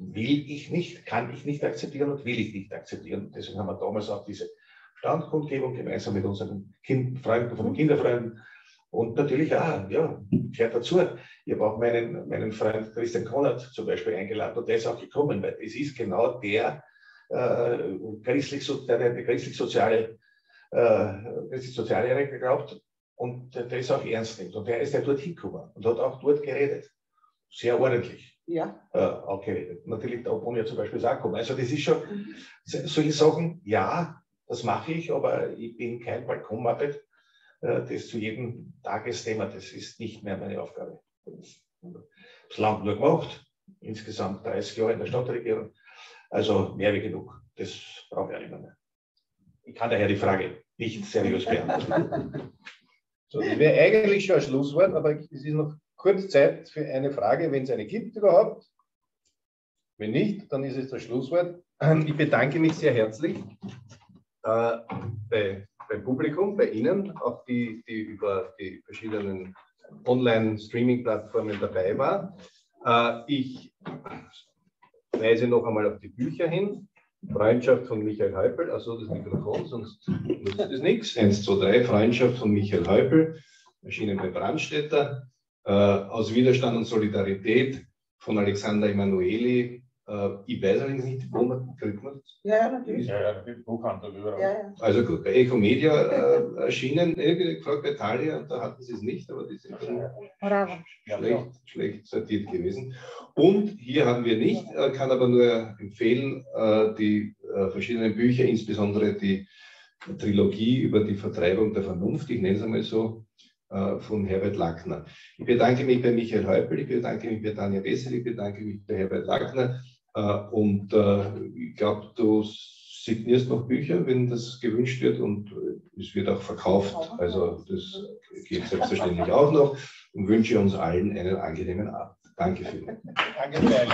will ich nicht, kann ich nicht akzeptieren und will ich nicht akzeptieren. Deswegen haben wir damals auch diese Standkundgebung gemeinsam mit unseren kind, Freunden von den Kinderfreunden und natürlich auch, ja, gehört dazu. Ich habe auch meinen, meinen Freund Christian Konrad zum Beispiel eingeladen und der ist auch gekommen, weil es ist genau der, äh, christlich, der, der christlich-soziale äh, christlich soziale geglaubt und der, der ist auch ernst nimmt. Und der ist ja dort hingekommen und hat auch dort geredet. Sehr ordentlich. Ja. Äh, auch geredet. Natürlich der Obon ja zum Beispiel auch gekommen. Also das ist schon, mhm. solche Sachen, ja, das mache ich, aber ich bin kein Balkonmuppet, äh, das zu jedem Tagesthema, das ist nicht mehr meine Aufgabe. Das, das Land nur gemacht, insgesamt 30 Jahre in der Stadtregierung, also mehr wie genug. Das brauche ich auch nicht mehr. Ich kann daher die Frage nicht seriös beantworten. So, das wäre eigentlich schon ein Schlusswort, aber es ist noch kurz Zeit für eine Frage, wenn es eine gibt überhaupt. Wenn nicht, dann ist es das Schlusswort. Ich bedanke mich sehr herzlich äh, bei, beim Publikum, bei Ihnen, auch die, die über die verschiedenen Online-Streaming-Plattformen dabei waren. Äh, ich weise noch einmal auf die Bücher hin. Freundschaft von Michael Häupl, also das Mikrofon, sonst nutzt es nichts. 1, 2, 3, Freundschaft von Michael Häupl, erschienen bei Brandstätter. Äh, aus Widerstand und Solidarität von Alexander Emanueli, äh, ich weiß allerdings nicht, wo man kriegt man das? Ja, ja, natürlich. Ja, ja, Buchhandel überall. Ja, ja. Also gut, bei Eco Media äh, erschienen, irgendwie gefragt bei Thalia, da hatten sie es nicht, aber die sind dann schlecht, schlecht sortiert gewesen. Und hier haben wir nicht, äh, kann aber nur empfehlen, äh, die äh, verschiedenen Bücher, insbesondere die Trilogie über die Vertreibung der Vernunft, ich nenne es einmal so, äh, äh, von Herbert Lackner. Ich bedanke mich bei Michael Häupl, ich bedanke mich bei Tanja Wessel, ich bedanke mich bei Herbert Lackner äh, und äh, ich glaube, du signierst noch Bücher, wenn das gewünscht wird und es wird auch verkauft. Also das geht selbstverständlich auch noch und wünsche uns allen einen angenehmen Abend. Danke vielmals. Danke sehr.